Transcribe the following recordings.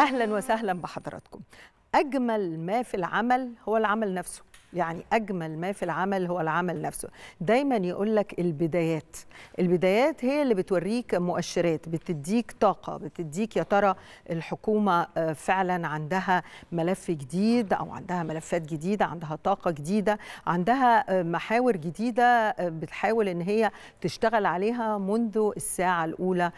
أهلا وسهلا بحضراتكم. أجمل ما في العمل هو العمل نفسه. يعني أجمل ما في العمل هو العمل نفسه. دايما يقول لك البدايات البدايات هي اللي بتوريك مؤشرات بتديك طاقة بتديك يا ترى الحكومة فعلا عندها ملف جديد أو عندها ملفات جديدة عندها طاقة جديدة عندها محاور جديدة بتحاول إن هي تشتغل عليها منذ الساعة الأولى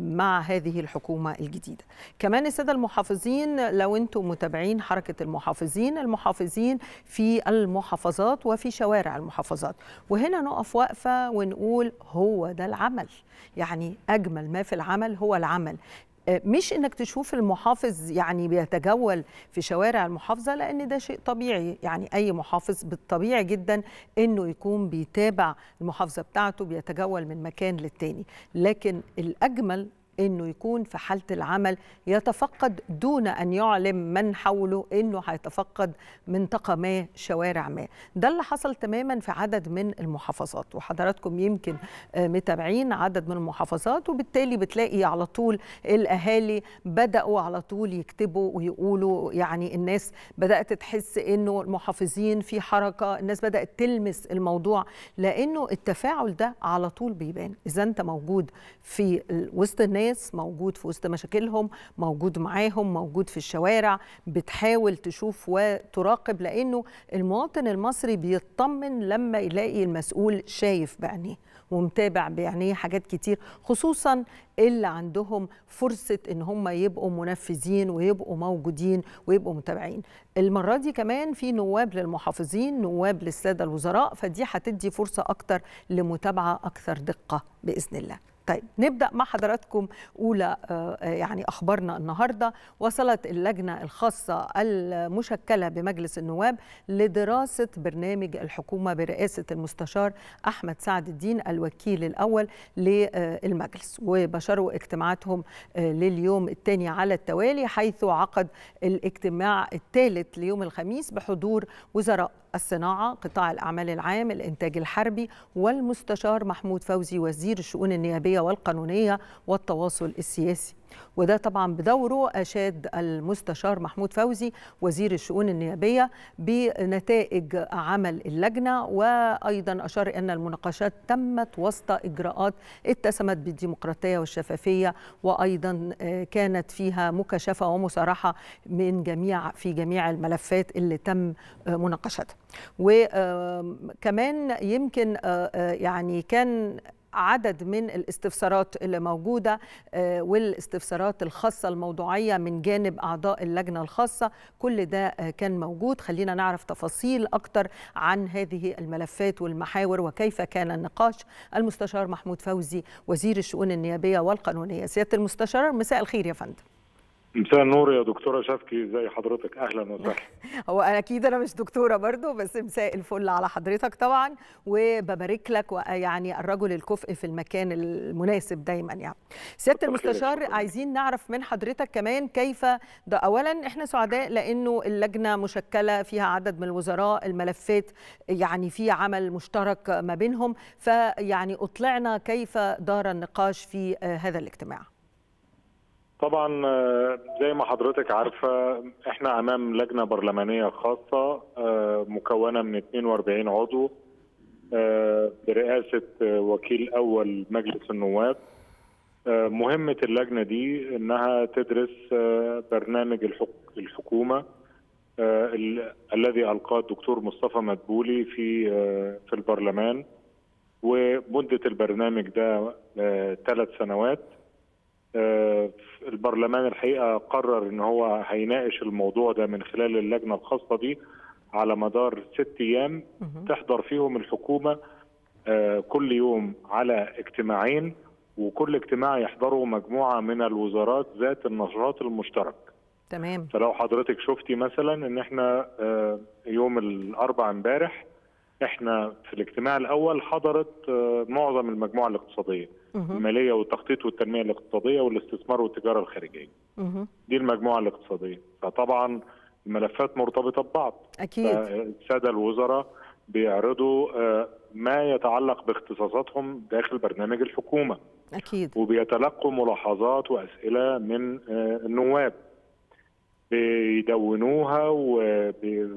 مع هذه الحكومة الجديدة. كمان الساده المحافظين لو أنتم متابعين حركة المحافظين المحافظين في المحافظات وفي شوارع المحافظات. وهنا نقف وقفة ونقول هو ده العمل. يعني أجمل ما في العمل هو العمل. مش إنك تشوف المحافظ يعني بيتجول في شوارع المحافظة لأن ده شيء طبيعي. يعني أي محافظ بالطبيعي جدا إنه يكون بيتابع المحافظة بتاعته بيتجول من مكان للتاني. لكن الأجمل إنه يكون في حالة العمل يتفقد دون أن يعلم من حوله إنه هيتفقد منطقه ما شوارع ما. ده اللي حصل تماما في عدد من المحافظات وحضراتكم يمكن متابعين عدد من المحافظات وبالتالي بتلاقي على طول الأهالي بدأوا على طول يكتبوا ويقولوا يعني الناس بدأت تحس إنه المحافظين في حركة الناس بدأت تلمس الموضوع لأنه التفاعل ده على طول بيبان. إذا أنت موجود في وسط الناس الناس موجود في وسط مشاكلهم موجود معاهم موجود في الشوارع بتحاول تشوف وتراقب لأنه المواطن المصري بيطمن لما يلاقي المسؤول شايف بعينيه ومتابع بعينيه حاجات كتير خصوصا اللي عندهم فرصة إن هم يبقوا منفذين ويبقوا موجودين ويبقوا متابعين. المرة دي كمان في نواب للمحافظين نواب للسادة الوزراء فدي هتدي فرصة أكتر لمتابعة أكثر دقة بإذن الله. طيب نبدأ مع حضراتكم أولى يعني أخبارنا النهارده. وصلت اللجنة الخاصة المشكلة بمجلس النواب لدراسة برنامج الحكومة برئاسة المستشار أحمد سعد الدين الوكيل الأول للمجلس. وبشروا اجتماعاتهم لليوم الثاني على التوالي حيث عقد الاجتماع الثالث ليوم الخميس بحضور وزراء الصناعة قطاع الأعمال العام الإنتاج الحربي والمستشار محمود فوزي وزير الشؤون النيابية والقانونية والتواصل السياسي. وده طبعا بدوره أشاد المستشار محمود فوزي وزير الشؤون النيابية بنتائج عمل اللجنة. وأيضا أشار أن المناقشات تمت وسط إجراءات اتسمت بالديمقراطية والشفافية. وأيضا كانت فيها مكاشفة ومصارحة من جميع في جميع الملفات اللي تم مناقشتها. وكمان يمكن يعني كان عدد من الاستفسارات اللي موجودة والاستفسارات الخاصة الموضوعية من جانب أعضاء اللجنة الخاصة. كل ده كان موجود. خلينا نعرف تفاصيل أكتر عن هذه الملفات والمحاور وكيف كان النقاش. المستشار محمود فوزي وزير الشؤون النيابية والقانونية. سيادة المستشار مساء الخير يا فندم. مساء النور يا دكتورة شفكي ازي حضرتك. أهلا وسهلا. هو أكيد أنا مش دكتورة برضو بس مساء الفل على حضرتك طبعا وببارك لك ويعني الرجل الكفء في المكان المناسب دايما يعني. سيادة المستشار عايزين نعرف من حضرتك كمان كيف ده. اولا إحنا سعداء لأنه اللجنة مشكلة فيها عدد من الوزراء الملفات يعني في عمل مشترك ما بينهم فيعني أطلعنا كيف دار النقاش في هذا الاجتماع. طبعا زي ما حضرتك عارفة إحنا أمام لجنة برلمانية خاصة مكونة من 42 عضو برئاسة وكيل أول مجلس النواب. مهمة اللجنة دي إنها تدرس برنامج الحكومة الذي ألقاه الدكتور مصطفى مدبولي في في البرلمان. ومدة البرنامج ده ثلاث سنوات. البرلمان الحقيقة قرر إن هو هيناقش الموضوع ده من خلال اللجنة الخاصة دي على مدار ست أيام تحضر فيهم الحكومة كل يوم على اجتماعين وكل اجتماع يحضره مجموعة من الوزارات ذات النشاط المشترك. تمام. فلو حضرتك شفتي مثلا إن إحنا يوم الاربع امبارح إحنا في الاجتماع الأول حضرت معظم المجموعة الاقتصادية. المالية والتخطيط والتنمية الاقتصادية والاستثمار والتجارة الخارجية. دي المجموعة الاقتصادية. فطبعا الملفات مرتبطة ببعض. أكيد. الساده الوزراء بيعرضوا ما يتعلق باختصاصاتهم داخل برنامج الحكومة. أكيد. وبيتلقوا ملاحظات وأسئلة من النواب. بيدونوها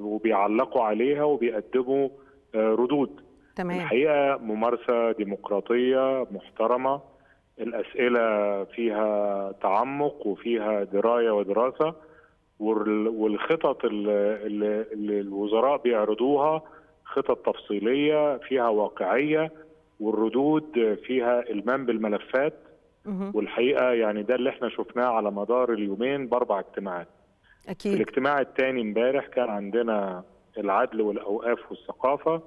وبيعلقوا عليها وبيقدموا ردود. تمام. الحقيقة ممارسة ديمقراطية محترمة الأسئلة فيها تعمق وفيها دراية ودراسة والخطط اللي, الوزراء بيعرضوها خطط تفصيلية فيها واقعية والردود فيها المام بالملفات. والحقيقة يعني ده اللي إحنا شفناه على مدار اليومين بأربع اجتماعات. أكيد. الاجتماع الثاني امبارح كان عندنا العدل والأوقاف والثقافة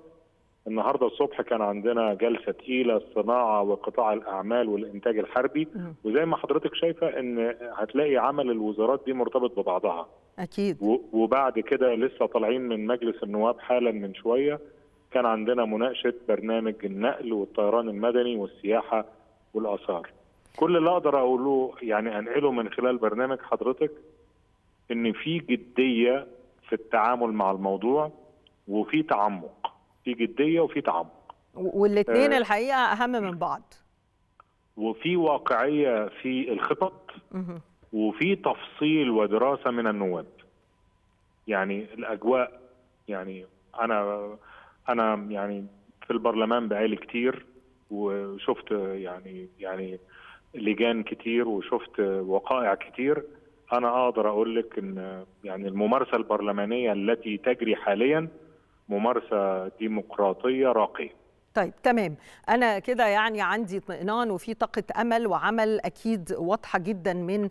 النهارده الصبح كان عندنا جلسة تقيلة الصناعة وقطاع الأعمال والإنتاج الحربي. وزي ما حضرتك شايفة إن هتلاقي عمل الوزارات دي مرتبط ببعضها. أكيد. وبعد كده لسه طالعين من مجلس النواب حالا من شوية. كان عندنا مناقشة برنامج النقل والطيران المدني والسياحة والآثار. كل اللي أقدر أقوله يعني أنقله من خلال برنامج حضرتك إن في جدية في التعامل مع الموضوع وفي تعمق. في جدية وفي تعمق. والاثنين آه. الحقيقة أهم من بعض. وفي واقعية في الخطط وفي تفصيل ودراسة من النواب. يعني الأجواء يعني أنا أنا يعني في البرلمان بقالي كتير وشفت يعني يعني لجان كتير وشفت وقائع كتير. أنا أقدر أقول لك إن يعني الممارسة البرلمانية التي تجري حاليا ممارسة ديمقراطية راقية. طيب تمام. أنا كده يعني عندي اطمئنان وفي طاقة أمل وعمل أكيد واضحة جدا من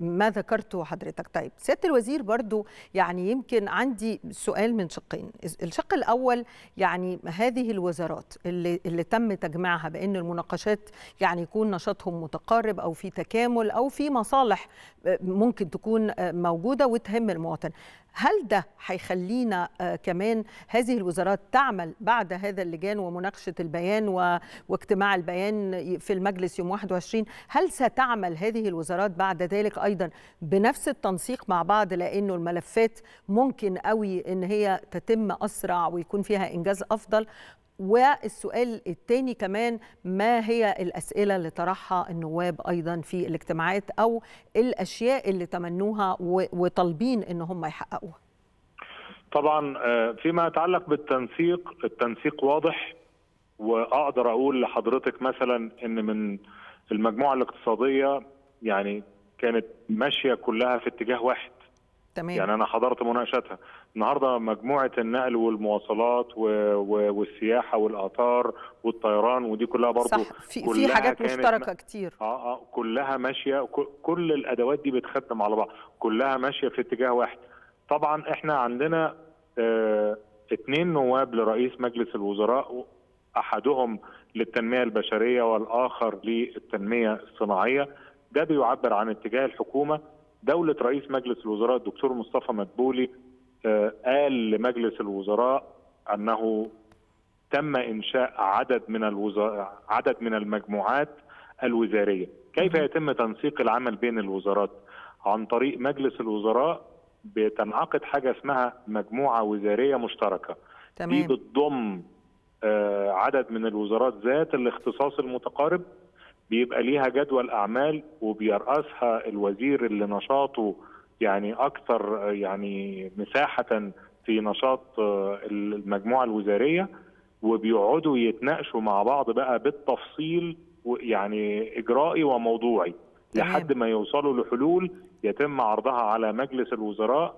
ما ذكرته حضرتك. طيب سيادة الوزير برضو يعني يمكن عندي سؤال من شقين. الشق الأول يعني هذه الوزارات اللي, اللي تم تجميعها بأن المناقشات يعني يكون نشاطهم متقارب أو في تكامل أو في مصالح ممكن تكون موجودة وتهم المواطن. هل ده هيخلينا كمان هذه الوزارات تعمل بعد هذا اللجان ومناقشة البيان و... واجتماع البيان في المجلس يوم 21 هل ستعمل هذه الوزارات بعد ذلك أيضا بنفس التنسيق مع بعض؟ لأنه الملفات ممكن قوي إن هي تتم أسرع ويكون فيها إنجاز أفضل. والسؤال الثاني كمان ما هي الأسئلة اللي طرحها النواب أيضا في الاجتماعات أو الأشياء اللي تمنوها وطالبين إن هم يحققوها؟ طبعا فيما يتعلق بالتنسيق التنسيق واضح وأقدر أقول لحضرتك مثلا إن من المجموعة الاقتصادية يعني كانت ماشية كلها في اتجاه واحد. تمام. يعني أنا حضرت مناقشتها النهارده مجموعة النقل والمواصلات و... و... والسياحة والآثار والطيران ودي كلها برضه صح في, في حاجات مشتركة كتير. آه آه كلها ماشية كل الأدوات دي بتخدم على بعض. كلها ماشية في اتجاه واحد. طبعا إحنا عندنا آه اثنين نواب لرئيس مجلس الوزراء احدهم للتنمية البشرية والآخر للتنمية الصناعية. ده بيعبر عن اتجاه الحكومة دولة رئيس مجلس الوزراء الدكتور مصطفى مدبولي آه قال لمجلس الوزراء أنه تم إنشاء عدد من الوزراء عدد من المجموعات الوزارية. كيف يتم تنسيق العمل بين الوزارات؟ عن طريق مجلس الوزراء بتنعقد حاجة اسمها مجموعة وزارية مشتركة. تمام. دي بتضم آه عدد من الوزارات ذات الاختصاص المتقارب بيبقى ليها جدول أعمال وبيرأسها الوزير اللي نشاطه يعني أكثر يعني مساحة في نشاط المجموعة الوزارية وبيقعدوا يتناقشوا مع بعض بقى بالتفصيل يعني إجرائي وموضوعي. لحد ما يوصلوا لحلول يتم عرضها على مجلس الوزراء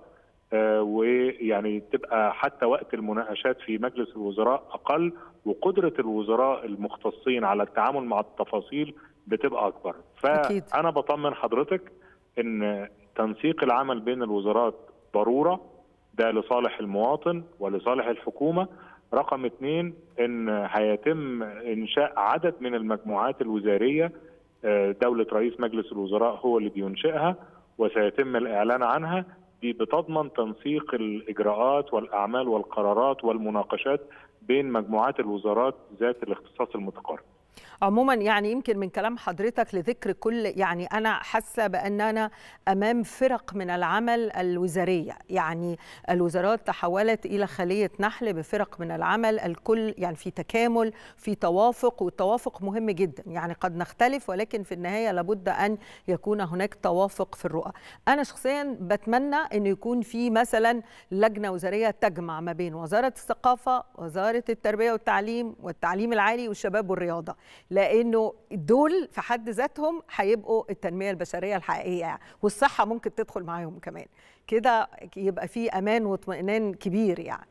آه ويعني تبقى حتى وقت المناقشات في مجلس الوزراء أقل وقدرة الوزراء المختصين على التعامل مع التفاصيل بتبقى أكبر. فأنا بطمن حضرتك إن تنسيق العمل بين الوزارات ضرورة. ده لصالح المواطن ولصالح الحكومة. رقم اثنين إن هيتم إنشاء عدد من المجموعات الوزارية. دولة رئيس مجلس الوزراء هو اللي بينشئها وسيتم الإعلان عنها. دي بتضمن تنسيق الإجراءات والأعمال والقرارات والمناقشات بين مجموعات الوزارات ذات الاختصاص المتقارب. عموما يعني يمكن من كلام حضرتك لذكر كل يعني أنا حاسة باننا أمام فرق من العمل الوزارية. يعني الوزارات تحولت إلى خلية نحل بفرق من العمل الكل يعني في تكامل في توافق والتوافق مهم جدا. يعني قد نختلف ولكن في النهاية لابد أن يكون هناك توافق في الرؤى. أنا شخصيا بتمنى إن يكون في مثلا لجنة وزارية تجمع ما بين وزارة الثقافة وزارة التربية والتعليم والتعليم العالي والشباب والرياضة. لأنه دول في حد ذاتهم هيبقوا التنمية البشرية الحقيقية يعني. والصحة ممكن تدخل معاهم كمان. كده يبقى في أمان واطمئنان كبير يعني.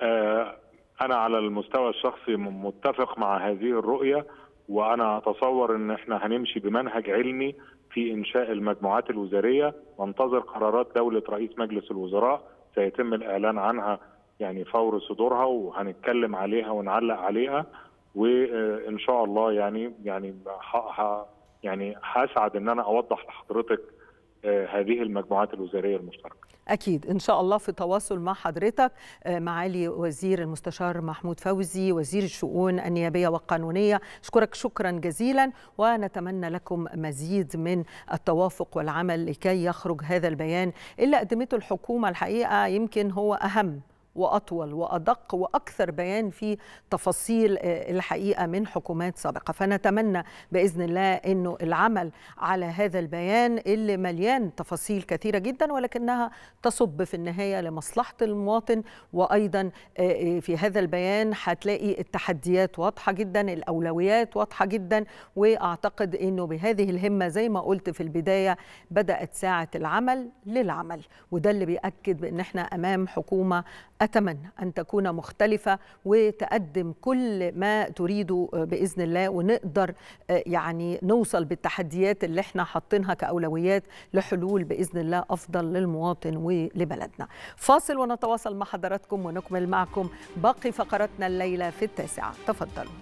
آه أنا على المستوى الشخصي متفق مع هذه الرؤية وأنا أتصور إن إحنا هنمشي بمنهج علمي في إنشاء المجموعات الوزارية وانتظر قرارات دولة رئيس مجلس الوزراء سيتم الإعلان عنها يعني فور صدورها وهنتكلم عليها ونعلق عليها. وإن شاء الله يعني يعني يعني هسعد إن أنا أوضح لحضرتك هذه المجموعات الوزارية المشتركة. أكيد. إن شاء الله في تواصل مع حضرتك معالي وزير المستشار محمود فوزي وزير الشؤون النيابية والقانونية. أشكرك شكرا جزيلا ونتمنى لكم مزيد من التوافق والعمل لكي يخرج هذا البيان. اللي قدمته الحكومة الحقيقة يمكن هو أهم وأطول وأدق وأكثر بيان في تفاصيل الحقيقة من حكومات سابقة. فنتمنى بإذن الله إنه العمل على هذا البيان اللي مليان تفاصيل كثيرة جدا ولكنها تصب في النهاية لمصلحة المواطن. وأيضا في هذا البيان هتلاقي التحديات واضحة جدا الأولويات واضحة جدا. وأعتقد إنه بهذه الهمة زي ما قلت في البداية بدأت ساعة العمل للعمل. وده اللي بيأكد بان إحنا أمام حكومة أتمنى أن تكون مختلفة وتقدم كل ما تريده بإذن الله ونقدر يعني نوصل بالتحديات اللي إحنا حاطينها كأولويات لحلول بإذن الله أفضل للمواطن ولبلدنا. فاصل ونتواصل مع حضراتكم ونكمل معكم باقي فقراتنا الليلة في التاسعة. تفضلوا.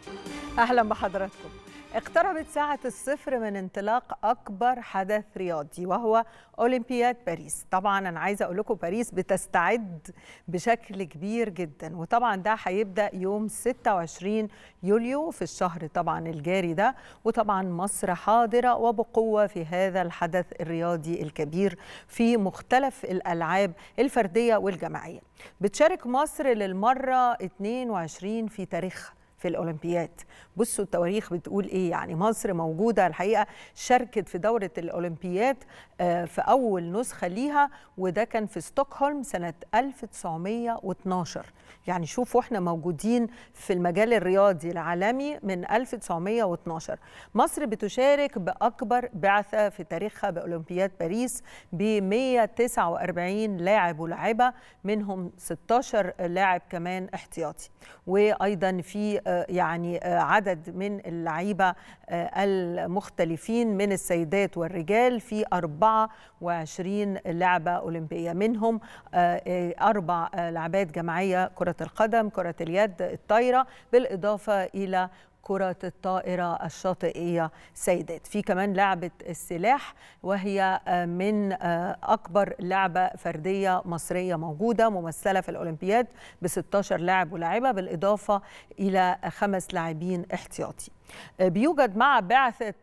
أهلا بحضراتكم. اقتربت ساعة الصفر من انطلاق أكبر حدث رياضي وهو أولمبياد باريس. طبعا أنا عايزة أقول لكم باريس بتستعد بشكل كبير جدا وطبعا ده هيبدأ يوم 26 يوليو في الشهر طبعا الجاري ده. وطبعا مصر حاضرة وبقوة في هذا الحدث الرياضي الكبير في مختلف الألعاب الفردية والجماعية. بتشارك مصر للمرة 22 في تاريخها في الأولمبياد. بصوا التواريخ بتقول إيه يعني مصر موجودة الحقيقة شاركت في دورة الأولمبياد في أول نسخة ليها وده كان في ستوكهولم سنة 1912 يعني شوفوا إحنا موجودين في المجال الرياضي العالمي من 1912 مصر بتشارك بأكبر بعثة في تاريخها بأولمبياد باريس ب 149 لاعب ولاعبه منهم 16 لاعب كمان احتياطي. وأيضا في يعني عدد من اللعيبة المختلفين من السيدات والرجال في 24 لعبة أولمبية. منهم أربع لعبات جماعية كرة القدم كرة اليد الطايرة بالإضافة إلى كرة الطائرة الشاطئية سيدات. في كمان لعبة السلاح وهي من أكبر لعبة فردية مصرية موجودة ممثلة في الأولمبياد ب 16 لاعب ولاعبة بالإضافة إلى خمس لاعبين احتياطي. بيوجد مع بعثة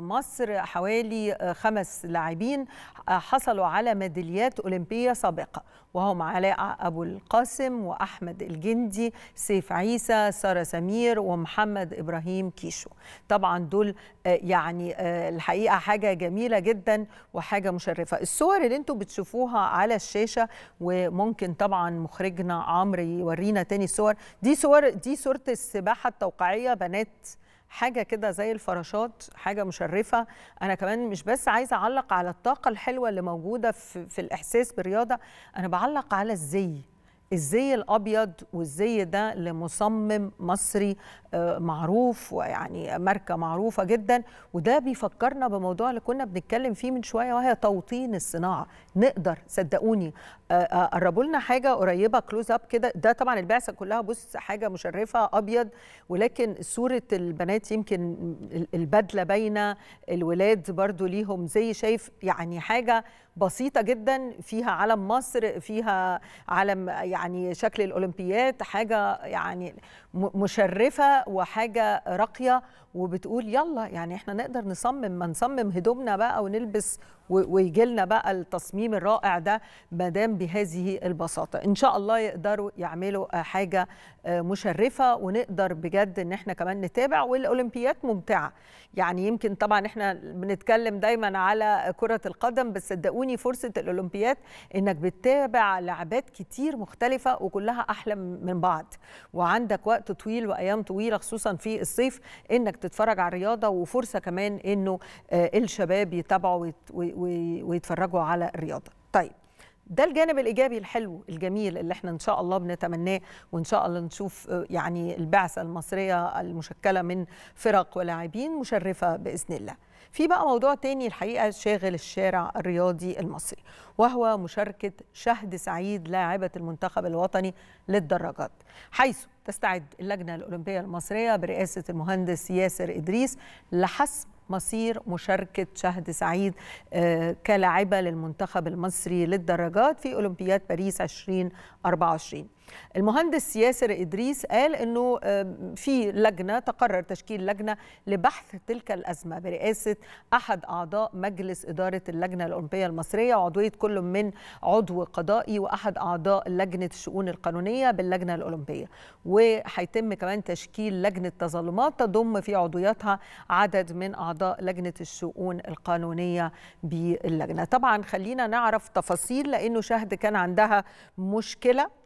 مصر حوالي خمس لاعبين حصلوا على ميداليات أولمبية سابقة. وهم علاء أبو القاسم وأحمد الجندي سيف عيسى سارة سمير ومحمد إبراهيم كيشو. طبعا دول يعني الحقيقة حاجة جميلة جدا وحاجة مشرفة. الصور اللي أنتم بتشوفوها على الشاشة وممكن طبعا مخرجنا عمرو يورينا تاني صور. دي صور دي صورة السباحة التوقيعية بنات حاجة كده زي الفراشات حاجة مشرفة. أنا كمان مش بس عايزة أعلق على الطاقة الحلوة اللي موجودة في, في الإحساس بالرياضة أنا بعلق على الزي. الزي الأبيض والزي ده لمصمم مصري معروف ويعني ماركة معروفة جدا وده بيفكرنا بموضوع اللي كنا بنتكلم فيه من شوية وهي توطين الصناعة. نقدر صدقوني. قربوا لنا حاجة قريبة كلوز اب كده. ده طبعا البعثة كلها بص حاجة مشرفة أبيض. ولكن صورة البنات يمكن البدلة باينة. الولاد برضو ليهم زي شايف يعني حاجة بسيطة جدا. فيها علم مصر فيها علم يعني شكل الأولمبياد حاجة يعني مشرفة. وحاجة راقية وبتقول يلا يعني إحنا نقدر نصمم ما نصمم هدومنا بقى ونلبس ويجي لنا بقى التصميم الرائع ده ما دام بهذه البساطة. إن شاء الله يقدروا يعملوا حاجة مشرفة ونقدر بجد إن إحنا كمان نتابع. والأولمبيات ممتعة. يعني يمكن طبعا إحنا بنتكلم دايما على كرة القدم بس صدقوني فرصة الأولمبيات إنك بتتابع لعبات كتير مختلفة وكلها أحلى من بعض. وعندك وقت طويل وأيام طويلة خصوصا في الصيف إنك تتفرج على الرياضة وفرصة كمان إنه الشباب يتابعوا ويتفرجوا على الرياضة طيب ده الجانب الإيجابي الحلو الجميل اللي إحنا إن شاء الله بنتمناه وإن شاء الله نشوف يعني البعثة المصرية المشكلة من فرق ولاعبين مشرفة بإذن الله. في بقى موضوع تاني الحقيقة شاغل الشارع الرياضي المصري وهو مشاركة شهد سعيد لاعبة المنتخب الوطني للدراجات حيث تستعد اللجنة الأولمبية المصرية برئاسة المهندس ياسر إدريس لحسم مصير مشاركة شهد سعيد كلاعبة للمنتخب المصري للدراجات في أولمبياد باريس 2024 المهندس ياسر إدريس قال أنه في لجنة تقرر تشكيل لجنة لبحث تلك الأزمة برئاسة أحد أعضاء مجلس إدارة اللجنة الأولمبية المصرية وعضوية كل من عضو قضائي وأحد أعضاء لجنة الشؤون القانونية باللجنة الأولمبية. وهيتم كمان تشكيل لجنة تظلمات تضم في عضوياتها عدد من أعضاء لجنة الشؤون القانونية باللجنة. طبعا خلينا نعرف تفاصيل لأنه شهد كان عندها مشكلة.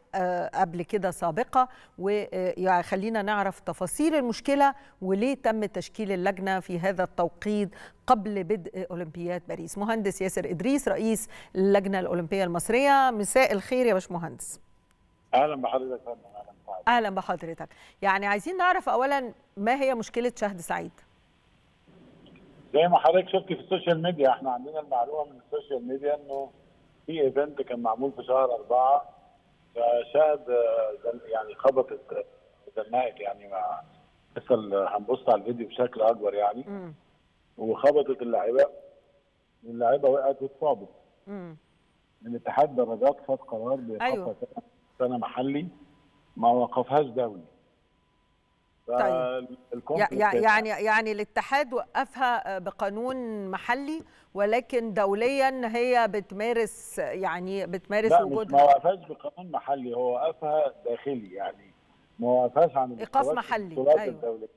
قبل كده سابقة وخلينا نعرف تفاصيل المشكلة وليه تم تشكيل اللجنة في هذا التوقيت قبل بدء أولمبياد باريس. مهندس ياسر إدريس رئيس اللجنة الأولمبية المصرية مساء الخير يا باشمهندس أهلا بحضرتك. أهلا أهلا بحضرتك. يعني عايزين نعرف أولا ما هي مشكلة شهد سعيد؟ زي ما حضرتك شفتي في ال social media إحنا عندنا المعلومة من ال social media إنه في event كان معمول في شهر أربعة فشهد يعني خبطت زنقت يعني مع لسه هنبص على الفيديو بشكل أكبر يعني م. وخبطت اللاعبة اللاعبة وقعت واتصابت من اتحاد درجات خد قرار بايقافها أيوه. سنة محلي ما وقفهاش دولي طيب. يعني يعني الاتحاد وقفها بقانون محلي ولكن دوليا هي بتمارس يعني بتمارس لا وجودها. ما وقفهاش بقانون محلي هو وقفها داخلي يعني ما وقفهاش عن إيقاف محلي. أيوه.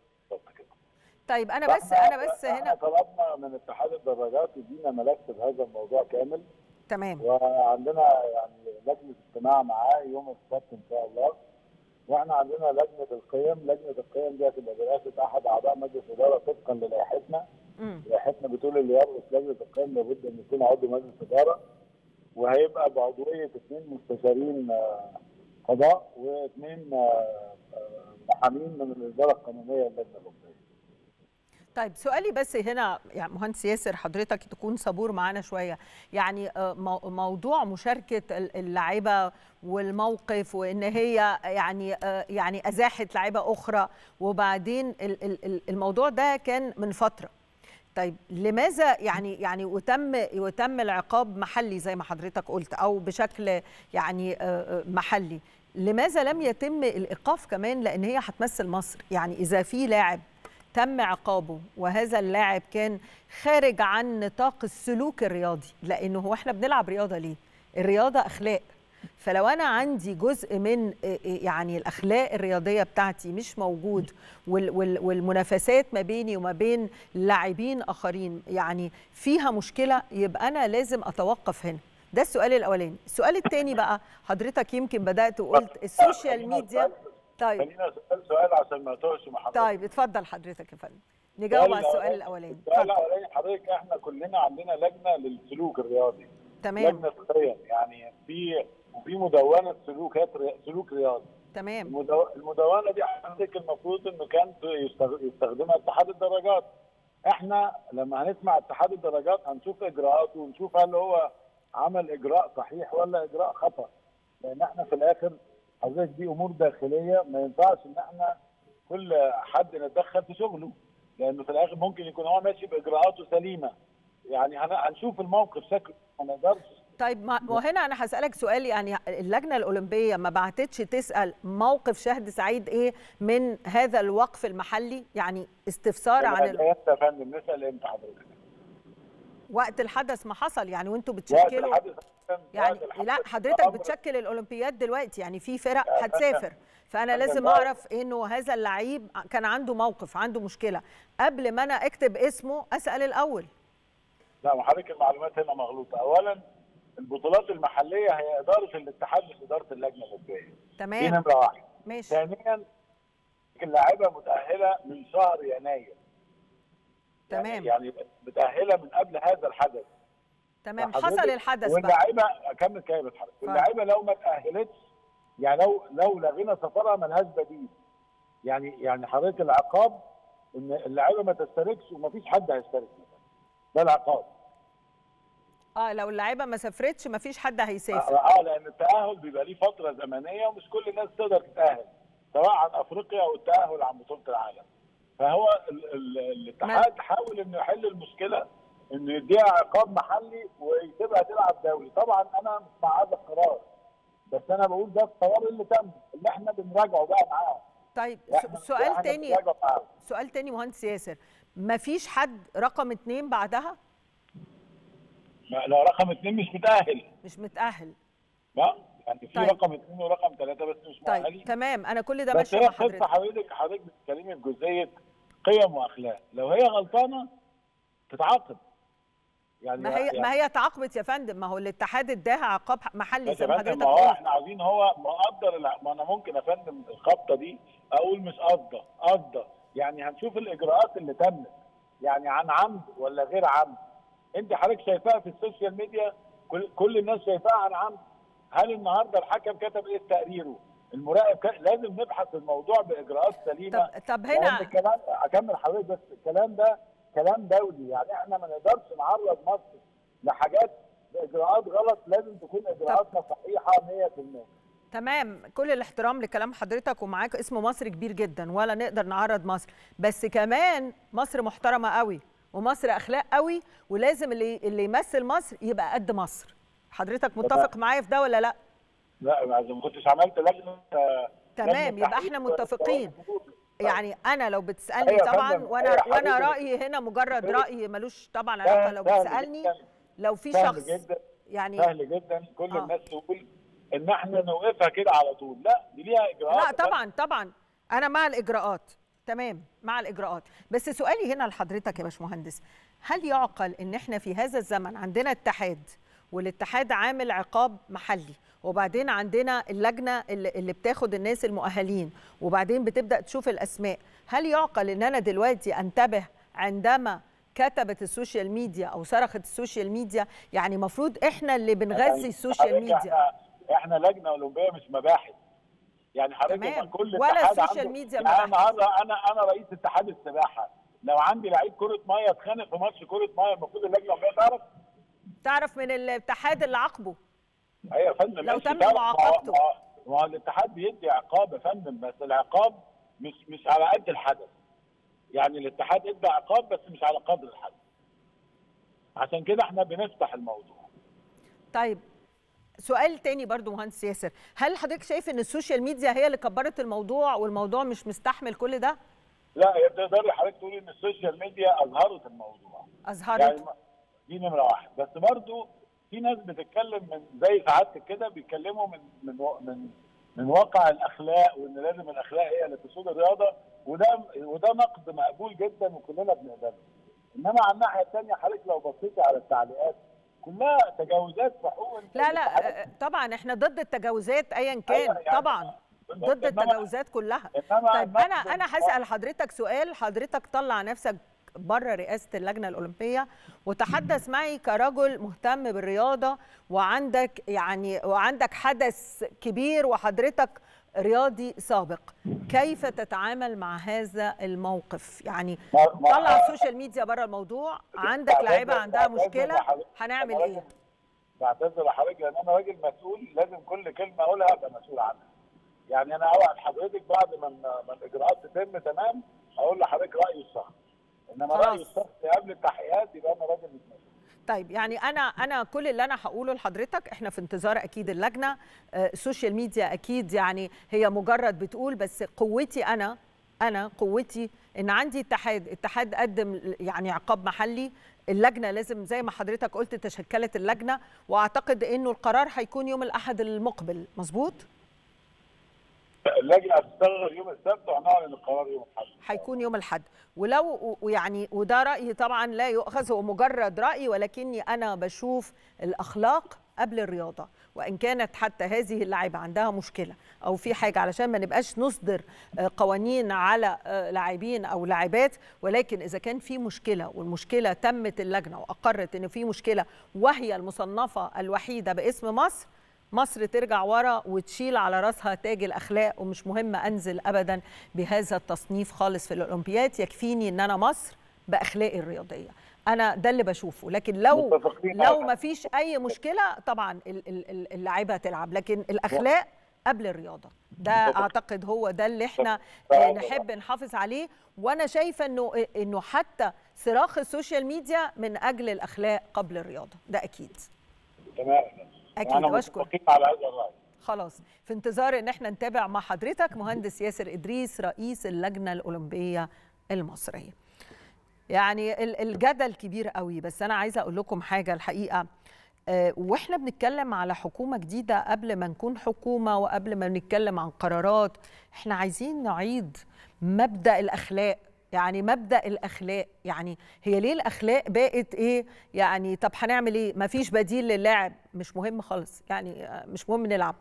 طيب أنا بس أنا بس هنا طلبنا من اتحاد الدراجات يدينا ملف بهذا الموضوع كامل. تمام. وعندنا يعني لجنه اجتماع معاه يوم السبت إن شاء الله. وإحنا عندنا لجنة القيم، لجنة القيم دي هتبقى برئاسه أحد أعضاء مجلس الإدارة طبقا للائحتنا. لائحتنا بتقول اللي يرأس لجنة القيم لابد إن يكون عضو مجلس اداره وهيبقى بعضوية اثنين مستشارين قضاء واثنين محامين من الإدارة القانونية للجنه الاوروبيه. طيب سؤالي بس هنا يعني مهندس ياسر حضرتك تكون صبور معانا شوية. يعني موضوع مشاركة اللاعيبه والموقف وإن هي يعني يعني أزاحت لاعيبه أخرى وبعدين الموضوع ده كان من فترة. طيب لماذا يعني يعني وتم وتم العقاب محلي زي ما حضرتك قلت أو بشكل يعني محلي؟ لماذا لم يتم الإيقاف كمان لأن هي هتمثل مصر؟ يعني إذا في لاعب تم عقابه وهذا اللاعب كان خارج عن نطاق السلوك الرياضي لأنه هو إحنا بنلعب رياضة ليه؟ الرياضة أخلاق. فلو أنا عندي جزء من يعني الأخلاق الرياضية بتاعتي مش موجود والمنافسات ما بيني وما بين لاعبين آخرين يعني فيها مشكلة يبقى أنا لازم أتوقف هنا. ده السؤال الأولاني. السؤال الثاني بقى حضرتك يمكن بدأت وقلت ال social media طيب. خلينا أسأل سؤال عشان ما توهش مع حضرتك. طيب اتفضل حضرتك يا فندم. نجاوب على السؤال الأولاني. السؤال الأولاني حضرتك إحنا كلنا عندنا لجنة للسلوك الرياضي. تمام. لجنة قيم يعني في وفي مدونة سلوكات سلوك رياضي. تمام. المدو... المدونة دي حضرتك المفروض انه كان يستخدمها اتحاد الدراجات. إحنا لما هنسمع اتحاد الدرجات هنشوف إجراءاته ونشوف هل هو عمل إجراء صحيح ولا إجراء خطأ. لأن إحنا في الآخر حضرتك دي أمور داخلية ما ينفعش إن إحنا كل حد نتدخل في شغله لأنه في الآخر ممكن يكون هو ماشي بإجراءاته سليمة. يعني هن- هنشوف الموقف شكله ما نقدرش. طيب ما وهنا أنا هسألك سؤال يعني اللجنة الأولمبية ما بعتتش تسأل موقف شهد سعيد إيه من هذا الوقف المحلي؟ يعني استفسار عن ال... يا فندم نسأل إمتى حضرتك؟ وقت الحدث ما حصل يعني وأنتوا وقت بتشكلوا الحدث يعني لا حضرتك. بتشكل الأولمبياد دلوقتي. يعني في فرق هتسافر. فأنا لازم أعرف إنه هذا اللعيب كان عنده موقف عنده مشكلة. قبل ما أنا أكتب اسمه أسأل الأول. لا ما حضرتك المعلومات هنا مغلوطة. اولا البطولات المحلية هي إدارة الاتحاد مش إدارة اللجنة الاولمبيه دي تمام نمرة واحد ماشي. ثانيا اللاعيبه متأهلة من شهر يناير. تمام. يعني, يعني متأهلة من قبل هذا الحدث. تمام. حصل الحدث بقى. واللاعيبه اكمل كلمه حضرتك. واللاعيبه لو ما تأهلتش يعني لو لو لغينا سفرها ملهاش بديل. يعني يعني حضرتك العقاب إن اللاعيبه ما تشتركش ومفيش حد هيشترك ده العقاب. آه لو اللعيبة ما سافرتش ما فيش حد هيسافر. آه آه، لأن التأهل بيبقى ليه فترة زمنية ومش كل الناس تقدر تتأهل سواء عن أفريقيا أو التأهل عن بطولة العالم. فهو ال ال الاتحاد حاول إنه يحل المشكلة انه يديها عقاب محلي ويسيبها تلعب دولي طبعا أنا مش مع هذا القرار بس أنا بقول ده القرار اللي تم اللي إحنا بنراجعه بقى معاه. طيب سؤال إحنا تاني. سؤال تاني مهندس ياسر. ما فيش حد رقم اتنين بعدها؟ لو رقم اثنين مش متأهل. مش متأهل. لا يعني في طيب. رقم اثنين ورقم ثلاثة بس مش طيب مؤهلين. تمام. أنا كل ده بس هي مع حضرتك. حضرتك حضرتك بتتكلمي في جزئية قيم وأخلاق. لو هي غلطانة تتعاقب. يعني ما هي يعني ما هي تعاقبت يا فندم؟ ما هو الاتحاد اداها عقاب محلي زي ما حضرتك ما هو إحنا عاوزين هو مقدر ما أنا ممكن يا فندم الخبطة دي أقول مش قصده قصده يعني هنشوف الإجراءات اللي تمت. يعني عن عمد ولا غير عمد؟ أنت حضرتك شايفاها في ال social media؟ كل كل الناس شايفاها عن عمد. هل النهارده الحكم كتب إيه في تقريره؟ المراقب ك... لازم نبحث الموضوع بإجراءات سليمة. طب طب هنا الكلام أكمل حضرتك بس. الكلام ده كلام دولي. يعني إحنا ما نقدرش نعرض مصر لحاجات باجراءات غلط لازم تكون إجراءاتنا صحيحة 100% تمام. كل الاحترام لكلام حضرتك ومعاك اسم مصر كبير جدا ولا نقدر نعرض مصر. بس كمان مصر محترمة قوي ومصر أخلاق قوي ولازم اللي اللي يمثل مصر يبقى قد مصر. حضرتك متفق معايا في ده ولا لأ؟ لا ما كنتش عملت لجنة آه، تمام. يبقى إحنا متفقين. يعني أنا لو بتسألني أيوة طبعا وأنا أيوة وأنا. رأيي هنا مجرد حضرتك. رأي ملوش طبعا علاقة لو بتسألني. لو في شخص جدا. يعني سهل جدا. كل آه. الناس تقول إن إحنا نوقفها كده على طول. لا دي ليها إجراءات لا طبعا طبعا. أنا مع الإجراءات. تمام مع الإجراءات. بس سؤالي هنا لحضرتك يا باشمهندس. هل يعقل إن إحنا في هذا الزمن عندنا اتحاد والاتحاد عامل عقاب محلي وبعدين عندنا اللجنة اللي بتاخد الناس المؤهلين وبعدين بتبدأ تشوف الأسماء. هل يعقل إن أنا دلوقتي أنتبه عندما كتبت ال social media أو صرخت ال social media؟ يعني المفروض إحنا اللي بنغذي ال social حضرتك ميديا. إحنا, لجنة أولمبية مش مباحث. يعني حضرتك كل ولا ال social media يعني مباحث. النهارده أنا أنا رئيس اتحاد السباحة. لو عندي لعيب كرة مية اتخانق في ماتش كرة مية المفروض اللجنة الاولمبيه تعرف؟ تعرف من الاتحاد اللي عاقبه. أيوه يا فندم لو تم. معاقبته. ما هو- الاتحاد بيدي عقاب يا فندم بس العقاب مش مش على قد الحدث. يعني الاتحاد ادى عقاب بس مش على قدر الحدث. عشان كده إحنا بنفتح الموضوع. طيب سؤال تاني برضو مهندس ياسر. هل حضرتك شايف إن السوشيال ميديا هي اللي كبرت الموضوع والموضوع مش مستحمل كل ده؟ لا هي تقدري حضرتك تقولي إن السوشيال ميديا أظهرت الموضوع. أظهرت. يعني دي نمرة واحد بس برضو في ناس بتتكلم من زي سعادتك كده بيتكلموا من من من من واقع الأخلاق وإن لازم الأخلاق هي اللي تسود الرياضة. وده وده نقد مقبول جدا وكلنا بنقبله. إنما على الناحية الثانية حضرتك لو بصيتي على التعليقات كلها تجاوزات في حقوق لا. لا آه، طبعا إحنا ضد التجاوزات ايا كان أيوة يعني طبعا. ضد التجاوزات كلها. طيب أنا أنا هسأل حضرتك سؤال حضرتك طلع نفسك بره رئاسة اللجنة الأولمبية وتحدث معي كرجل مهتم بالرياضة وعندك يعني وعندك حدث كبير وحضرتك رياضي سابق كيف تتعامل مع هذا الموقف يعني طلع السوشيال ميديا بره الموضوع عندك لعيبة عندها مشكلة. هنعمل إيه بعتذر لحضرتك لأن أنا راجل مسؤول لازم كل كلمة أقولها أبقى مسؤول عنها. يعني أنا اوعد حضرتك بعد ما ما الإجراءات تتم تمام أقول لحضرتك رأيي الشخصي. إنما خلاص. رأيي الشخصي قبل التحقيقات يبقى أنا راجل مسؤول. طيب يعني أنا أنا كل اللي أنا هقوله لحضرتك إحنا في انتظار أكيد اللجنة السوشيال ميديا أكيد يعني هي مجرد بتقول بس قوتي أنا أنا قوتي إن عندي اتحاد اتحاد قدم يعني عقاب محلي اللجنة لازم زي ما حضرتك قلت تشكلت اللجنة وأعتقد إنه القرار هيكون يوم الأحد المقبل مظبوط اللجنه هتشتغل يوم السبت وهنعلن القرار يوم الأحد. هيكون يوم الأحد. ولو ويعني وده رأيي طبعا لا يؤخذ هو مجرد رأي ولكني أنا بشوف الأخلاق قبل الرياضة. وإن كانت حتى هذه اللاعبه عندها مشكلة أو في حاجة علشان ما نبقاش نصدر قوانين على لاعبين أو لاعبات. ولكن إذا كان في مشكلة والمشكلة تمت اللجنة وأقرت إن في مشكلة وهي المصنفة الوحيدة باسم مصر مصر ترجع ورا وتشيل على راسها تاج الأخلاق ومش مهم أنزل ابدا بهذا التصنيف خالص في الأولمبياد. يكفيني إن أنا مصر بأخلاقي الرياضية. أنا ده اللي بشوفه. لكن لو لو ما فيش أي مشكلة طبعا اللعيبة تلعب لكن الأخلاق قبل الرياضة. ده أعتقد هو ده اللي إحنا نحب نحافظ عليه. وأنا شايفة إنه إنه حتى صراخ السوشيال ميديا من أجل الأخلاق قبل الرياضة. ده أكيد. تمام. أكيد بشكر على هذا الرأي. خلاص في انتظار إن إحنا نتابع مع حضرتك مهندس ياسر إدريس رئيس اللجنة الأولمبية المصرية. يعني الجدل كبير قوي بس أنا عايزة أقول لكم حاجة الحقيقة. أه وإحنا بنتكلم على حكومة جديدة قبل ما نكون حكومة وقبل ما نتكلم عن قرارات. إحنا عايزين نعيد مبدأ الأخلاق. يعني مبدأ الأخلاق. يعني هي ليه الأخلاق بقت إيه؟ يعني طب هنعمل إيه؟ مفيش بديل للاعب. مش مهم خالص. يعني مش مهم نلعب.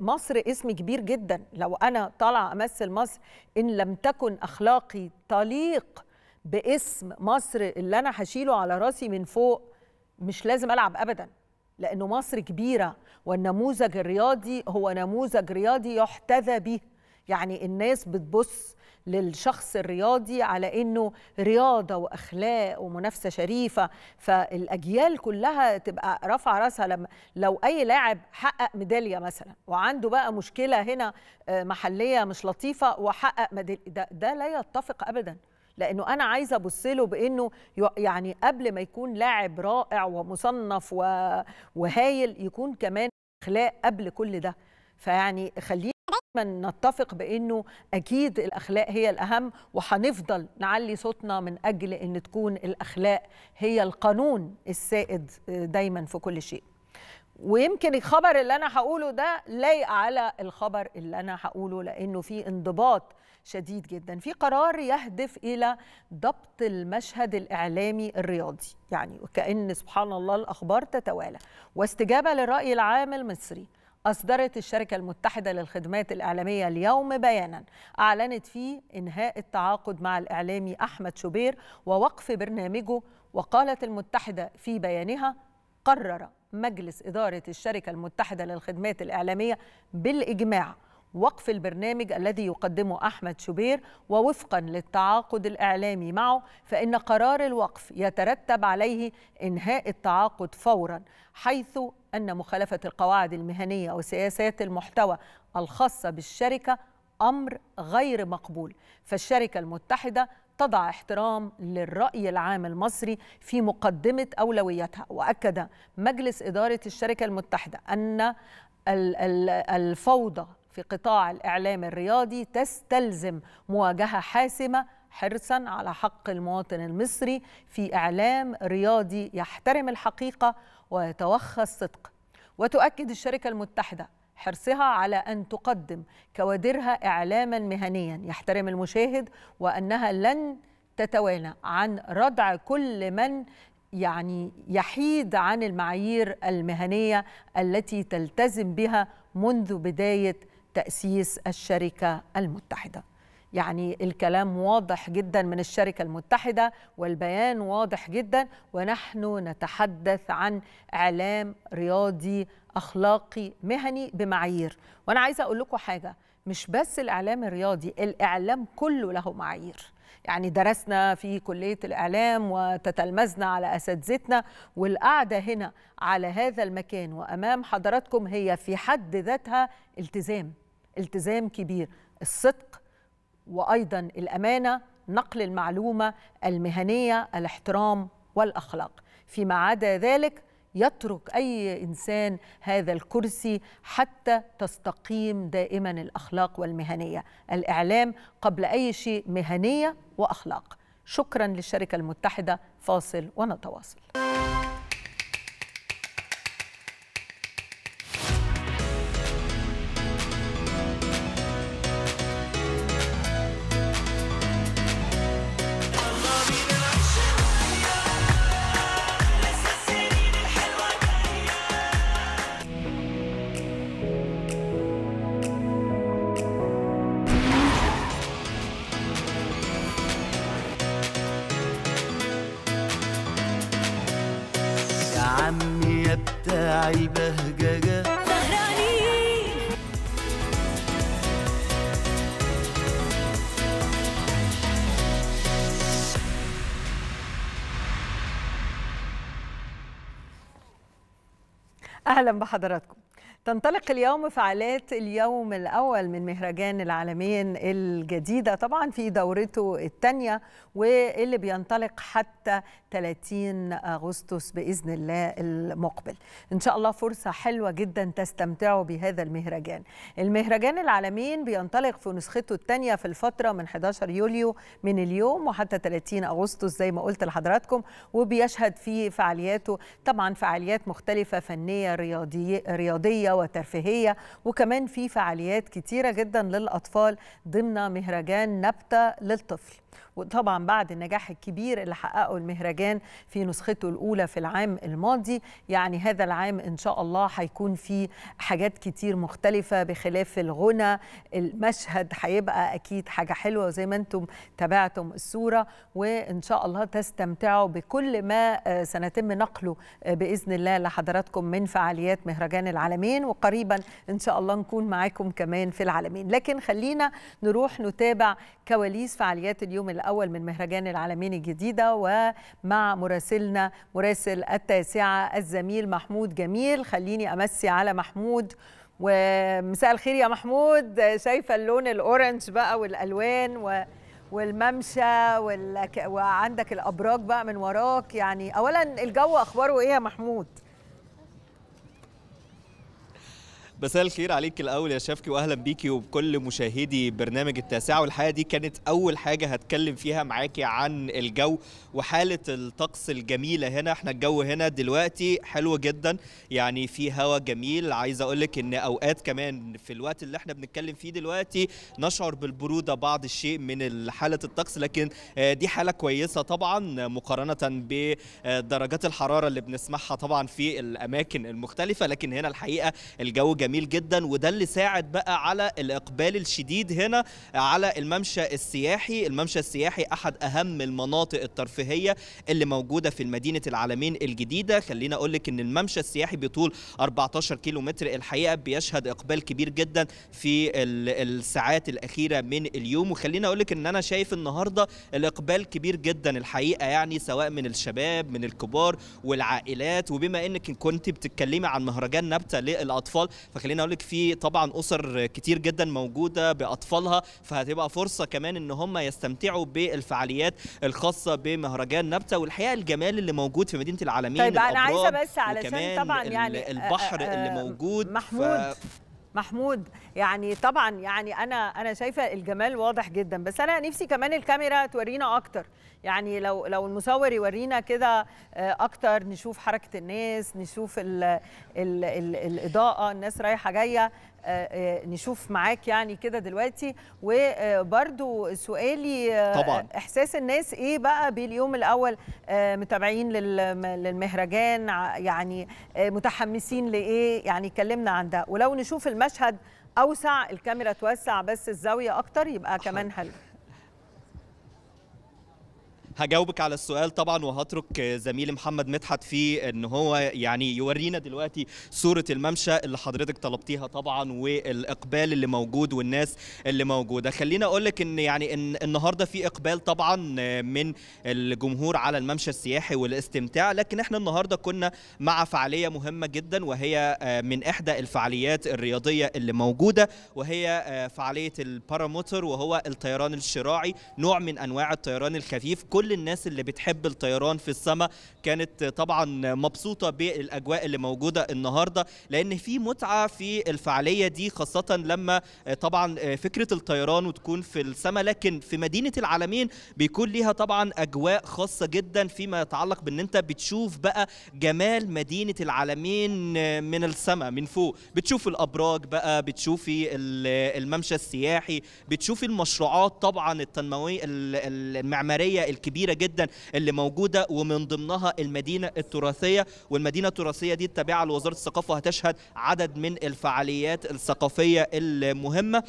مصر اسم كبير جدا. لو أنا طالعة أمثل مصر إن لم تكن أخلاقي تليق باسم مصر اللي أنا هشيله على راسي من فوق مش لازم ألعب ابدا. لأنه مصر كبيرة والنموذج الرياضي هو نموذج رياضي يحتذى به. يعني الناس بتبص للشخص الرياضي على إنه رياضة وأخلاق ومنافسة شريفة. فالأجيال كلها تبقى رافعة راسها. لما لو أي لاعب حقق ميدالية مثلا وعنده بقى مشكلة هنا محلية مش لطيفة وحقق ميداليه ده, ده لا يتفق ابدا. لأنه أنا عايزة أبص له بإنه يعني قبل ما يكون لاعب رائع ومصنف وهايل يكون كمان أخلاق قبل كل ده. فيعني خلينا دايما نتفق بإنه أكيد الأخلاق هي الأهم وهنفضل نعلي صوتنا من أجل إن تكون الأخلاق هي القانون السائد دايما في كل شيء. ويمكن الخبر اللي أنا هقوله ده لايق على الخبر اللي أنا هقوله لأنه في انضباط شديد جدا. في قرار يهدف إلى ضبط المشهد الإعلامي الرياضي. يعني وكأن سبحان الله الأخبار تتوالى. واستجابة للرأي العام المصري. أصدرت الشركة المتحدة للخدمات الإعلامية اليوم بيانا. أعلنت فيه إنهاء التعاقد مع الإعلامي أحمد شوبير ووقف برنامجه وقالت المتحدة في بيانها قرر مجلس إدارة الشركة المتحدة للخدمات الإعلامية بالإجماع وقف البرنامج الذي يقدمه أحمد شوبير. ووفقا للتعاقد الإعلامي معه فإن قرار الوقف يترتب عليه إنهاء التعاقد فورا حيث أن مخالفة القواعد المهنية وسياسات المحتوى الخاصة بالشركة أمر غير مقبول. فالشركة المتحدة تضع احترام للرأي العام المصري في مقدمة أولوياتها وأكد مجلس إدارة الشركة المتحدة أن الفوضى في قطاع الإعلام الرياضي تستلزم مواجهة حاسمة حرصا على حق المواطن المصري في إعلام رياضي يحترم الحقيقة ويتوخى الصدق. وتؤكد الشركة المتحدة حرصها على أن تقدم كوادرها إعلاما مهنيا. يحترم المشاهد وأنها لن تتوانى عن ردع كل من يعني يحيد عن المعايير المهنية التي تلتزم بها منذ بداية تأسيس الشركة المتحدة. يعني الكلام واضح جدا من الشركة المتحدة والبيان واضح جدا ونحن نتحدث عن إعلام رياضي أخلاقي مهني بمعايير. وأنا عايزة أقول لكم حاجة مش بس الإعلام الرياضي الإعلام كله له معايير. يعني درسنا في كلية الإعلام وتتلمذنا على أساتذتنا والقعدة هنا على هذا المكان وأمام حضراتكم هي في حد ذاتها التزام التزام كبير. الصدق وأيضا الأمانة نقل المعلومة المهنية الاحترام والأخلاق. فيما عدا ذلك يترك أي إنسان هذا الكرسي حتى تستقيم دائما الأخلاق والمهنية. الإعلام قبل أي شيء مهنية وأخلاق. شكرا للشركة المتحدة فاصل ونتواصل. أهلا بحضراتكم. تنطلق اليوم فعاليات اليوم الأول من مهرجان العالمين الجديدة طبعا في دورته الثانية واللي بينطلق حتى 30 أغسطس بإذن الله المقبل. إن شاء الله فرصة حلوة جدا تستمتعوا بهذا المهرجان. المهرجان العالمين بينطلق في نسخته الثانية في الفترة من 11 يوليو من اليوم وحتى 30 أغسطس زي ما قلت لحضراتكم وبيشهد فيه فعالياته طبعا فعاليات مختلفة فنية رياضية, رياضية وترفيهية وكمان في فعاليات كتيرة جدا للأطفال ضمن مهرجان نبتة للطفل. وطبعا بعد النجاح الكبير اللي حققه المهرجان في نسخته الأولى في العام الماضي يعني هذا العام إن شاء الله هيكون فيه حاجات كتير مختلفة بخلاف الغنى. المشهد هيبقى أكيد حاجة حلوة وزي ما أنتم تابعتم الصورة وإن شاء الله تستمتعوا بكل ما سنتم نقله بإذن الله لحضراتكم من فعاليات مهرجان العالمين وقريبا إن شاء الله نكون معاكم كمان في العالمين. لكن خلينا نروح نتابع كواليس فعاليات اليوم الأول. من مهرجان العالمين الجديدة ومع مراسلنا مراسل التاسعة الزميل محمود جميل. خليني أمسي على محمود. ومساء الخير يا محمود. شايفة اللون الأورنج بقى والألوان و والممشى والك... وعندك الأبراج بقى من وراك. يعني أولا الجو أخباره إيه يا محمود؟ مساء الخير عليك الأول يا شفكي واهلا بيكي وبكل مشاهدي برنامج التاسعة. والحقيقة دي كانت أول حاجة هتكلم فيها معاكي عن الجو وحالة الطقس الجميلة هنا. إحنا الجو هنا دلوقتي حلو جدا يعني في هواء جميل. عايز أقول لك إن أوقات كمان في الوقت اللي إحنا بنتكلم فيه دلوقتي نشعر بالبرودة بعض الشيء من حالة الطقس. لكن دي حالة كويسة طبعا مقارنة بدرجات الحرارة اللي بنسمعها طبعا في الأماكن المختلفة. لكن هنا الحقيقة الجو جميل جميل جدا وده اللي ساعد بقى على الإقبال الشديد هنا على الممشى السياحي. الممشى السياحي أحد أهم المناطق الترفيهية اللي موجودة في مدينة العالمين الجديدة. خلينا أقول لك إن الممشى السياحي بطول 14 كيلو متر الحقيقة بيشهد إقبال كبير جدا في الساعات الأخيرة من اليوم. وخلينا أقول لك إن أنا شايف النهارده الإقبال كبير جدا الحقيقة يعني سواء من الشباب من الكبار والعائلات. وبما إنك كنت بتتكلمي عن مهرجان نبتة للأطفال فخلينا أقول لك في طبعا أسر كتير جدا موجودة بأطفالها فهتبقى فرصة كمان إن هم يستمتعوا بالفعاليات الخاصة بمهرجان نبتة والحقيقة الجمال اللي موجود في مدينة العالمين طيب أنا عايزة بس علشان طبعا يعني البحر اللي موجود محمود ف... محمود يعني طبعا يعني أنا أنا شايفة الجمال واضح جدا بس أنا نفسي كمان الكاميرا تورينا أكتر. يعني لو لو المصور يورينا كده أكتر نشوف حركة الناس نشوف ال ال ال الإضاءة الناس رايحة جاية نشوف معاك يعني كده دلوقتي. وبرده سؤالي طبعا. إحساس الناس إيه بقى باليوم الأول؟ متابعين للمهرجان يعني متحمسين لإيه؟ يعني اتكلمنا عن ده. ولو نشوف المشهد أوسع الكاميرا توسع بس الزاوية أكتر يبقى كمان حلو. هجاوبك على السؤال طبعا وهترك زميلي محمد مدحت في إن هو يعني يورينا دلوقتي صورة الممشى اللي حضرتك طلبتيها طبعا والإقبال اللي موجود والناس اللي موجودة. خلينا أقول لك إن يعني إن النهارده في إقبال طبعا من الجمهور على الممشى السياحي والاستمتاع لكن إحنا النهارده كنا مع فعالية مهمة جدا وهي من إحدى الفعاليات الرياضية اللي موجودة وهي فعالية الباراموتر وهو الطيران الشراعي نوع من أنواع الطيران الخفيف. كل كل الناس اللي بتحب الطيران في السماء كانت طبعا مبسوطة بالأجواء اللي موجودة النهارده لأن في متعة في الفعالية دي خاصة لما طبعا فكرة الطيران وتكون في السماء لكن في مدينة العالمين بيكون ليها طبعا أجواء خاصة جدا فيما يتعلق بإن أنت بتشوف بقى جمال مدينة العالمين من السماء من فوق. بتشوف الأبراج بقى بتشوفي الممشى السياحي بتشوفي المشروعات طبعا التنموية المعمارية الكبيرة جدا اللي موجودة ومن ضمنها المدينة التراثية والمدينة التراثية دي التابعة لوزارة الثقافة هتشهد عدد من الفعاليات الثقافية المهمة.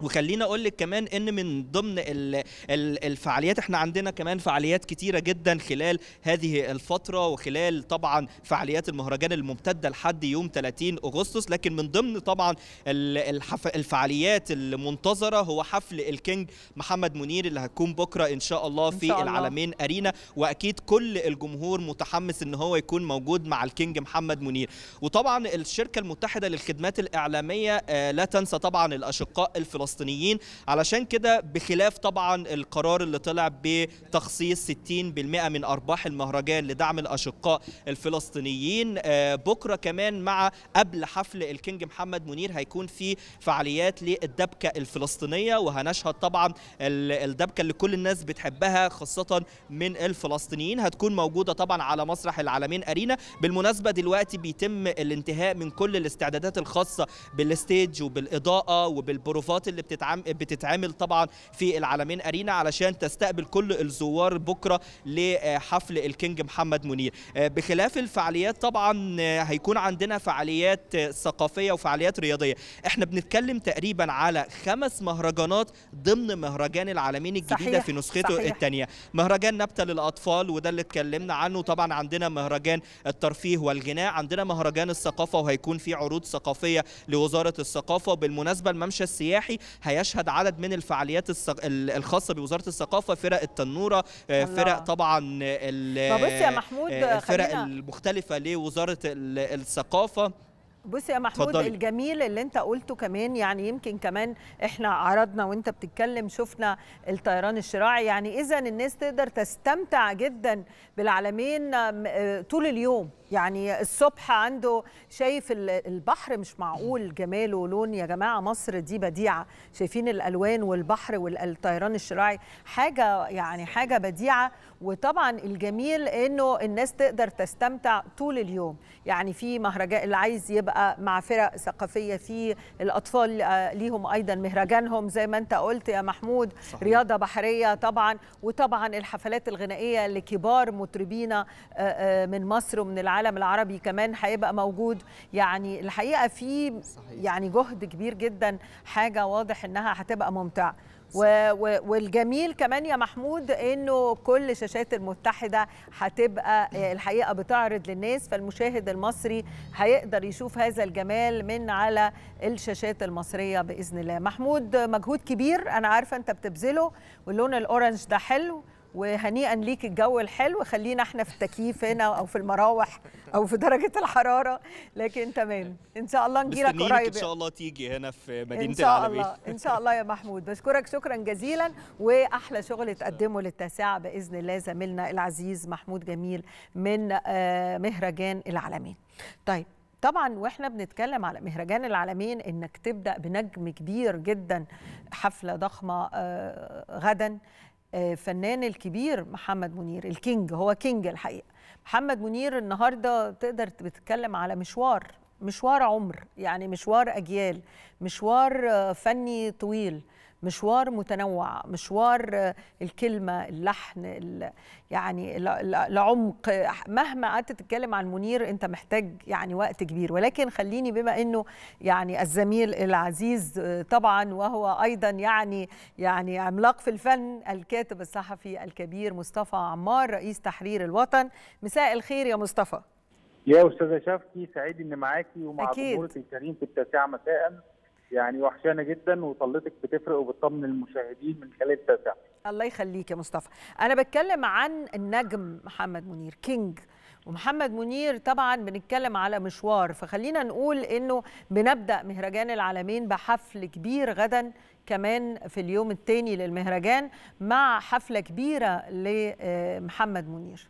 وخلينا أقول لك كمان إن من ضمن ال ال الفعاليات إحنا عندنا كمان فعاليات كتيرة جدا خلال هذه الفترة وخلال طبعا فعاليات المهرجان الممتدة لحد يوم 30 أغسطس. لكن من ضمن طبعا الفعاليات المنتظرة هو حفل ال King محمد منير اللي هتكون بكرة إن شاء الله في شاء الله. العلمين Arena. وأكيد كل الجمهور متحمس إن هو يكون موجود مع ال King محمد منير. وطبعا الشركة المتحدة للخدمات الإعلامية لا تنسى طبعا الأشقاء الفلسطينيين الفلسطينيين. علشان كده بخلاف طبعا القرار اللي طلع بتخصيص 60% من أرباح المهرجان لدعم الأشقاء الفلسطينيين بكرة كمان مع قبل حفل الكينج محمد منير هيكون في فعاليات للدبكة الفلسطينية وهنشهد طبعا الدبكة اللي كل الناس بتحبها خاصة من الفلسطينيين. هتكون موجودة طبعا على مسرح العالمين أرينا. بالمناسبة دلوقتي بيتم الانتهاء من كل الاستعدادات الخاصة بال stage وبالإضاءة وبالبروفات بتتعمل بتتعمل طبعا في العلمين. Arena علشان تستقبل كل الزوار بكرة لحفل ال King محمد منير. بخلاف الفعاليات طبعا هيكون عندنا فعاليات ثقافية وفعاليات رياضية. إحنا بنتكلم تقريبا على خمس مهرجانات ضمن مهرجان العلمين الجديدة صحيح في نسخته الثانية مهرجان نبتة للأطفال وده اللي اتكلمنا عنه. طبعا عندنا مهرجان الترفيه والغناء عندنا مهرجان الثقافة وهيكون في عروض ثقافية لوزارة الثقافة. وبالمناسبة الممشى السياحي هيشهد عدد من الفعاليات الخاصة بوزارة الثقافة فرق التنورة فرق طبعا بص يا محمود الفرق المختلفة لوزارة الثقافة. بص يا محمود فضلي. الجميل اللي انت قلته كمان يعني يمكن كمان إحنا عرضنا وانت بتتكلم شفنا الطيران الشراعي. يعني اذا الناس تقدر تستمتع جدا بالعالمين طول اليوم. يعني الصبح عنده شايف البحر مش معقول جماله ولون. يا جماعة مصر دي بديعة. شايفين الألوان والبحر والطيران الشراعي. حاجة يعني حاجة بديعة. وطبعا الجميل إنه الناس تقدر تستمتع طول اليوم. يعني في مهرجان اللي عايز يبقى مع فرق ثقافية. في الأطفال ليهم أيضا مهرجانهم. زي ما أنت قلت يا محمود صحيح. رياضة بحرية طبعا. وطبعا الحفلات الغنائية لكبار مطربين من مصر ومن العالم. العربي كمان هيبقى موجود. يعني الحقيقة في يعني جهد كبير جدا حاجة واضح إنها هتبقى ممتعة. والجميل كمان يا محمود إنه كل شاشات المتحدة هتبقى الحقيقة بتعرض للناس فالمشاهد المصري هيقدر يشوف هذا الجمال من على الشاشات المصرية بإذن الله. محمود مجهود كبير أنا عارفة أنت بتبذله واللون الأورنج ده حلو وهنيئا ليك الجو الحلو. خلينا إحنا في التكييف هنا أو في المراوح أو في درجة الحرارة. لكن تمام. إن شاء الله نجيلك قريب إن شاء الله تيجي هنا في مدينة ان شاء العالمين الله إن شاء الله يا محمود. بشكرك شكرا جزيلا. وأحلى شغل تقدمه للتاسعة بإذن الله زميلنا العزيز محمود جميل من مهرجان العلمين طيب طبعا وإحنا بنتكلم على مهرجان العلمين إنك تبدأ بنجم كبير جدا حفلة ضخمة غدا. فنان الكبير محمد منير ال King هو King الحقيقة. محمد منير النهارده تقدر بتتكلم على مشوار مشوار عمر يعني مشوار أجيال مشوار فني طويل. مشوار متنوع مشوار الكلمة اللحن يعني العمق. مهما قعدت تتكلم عن منير انت محتاج يعني وقت كبير. ولكن خليني بما انه يعني الزميل العزيز طبعا وهو أيضا يعني يعني عملاق في الفن الكاتب الصحفي الكبير مصطفى عمار رئيس تحرير الوطن. مساء الخير يا مصطفى. يا أستاذة شفتي سعيد إني معاكي ومع جمهورك الكريم في التاسعة مساء. يعني وحشانه جدا وطلتك بتفرق وبتطمن المشاهدين من خلال التاسعه الله يخليك يا مصطفى. أنا بتكلم عن النجم محمد منير كينج. ومحمد منير طبعا بنتكلم على مشوار فخلينا نقول إنه بنبدأ مهرجان العالمين بحفل كبير غدا كمان في اليوم الثاني للمهرجان مع حفلة كبيرة لمحمد منير.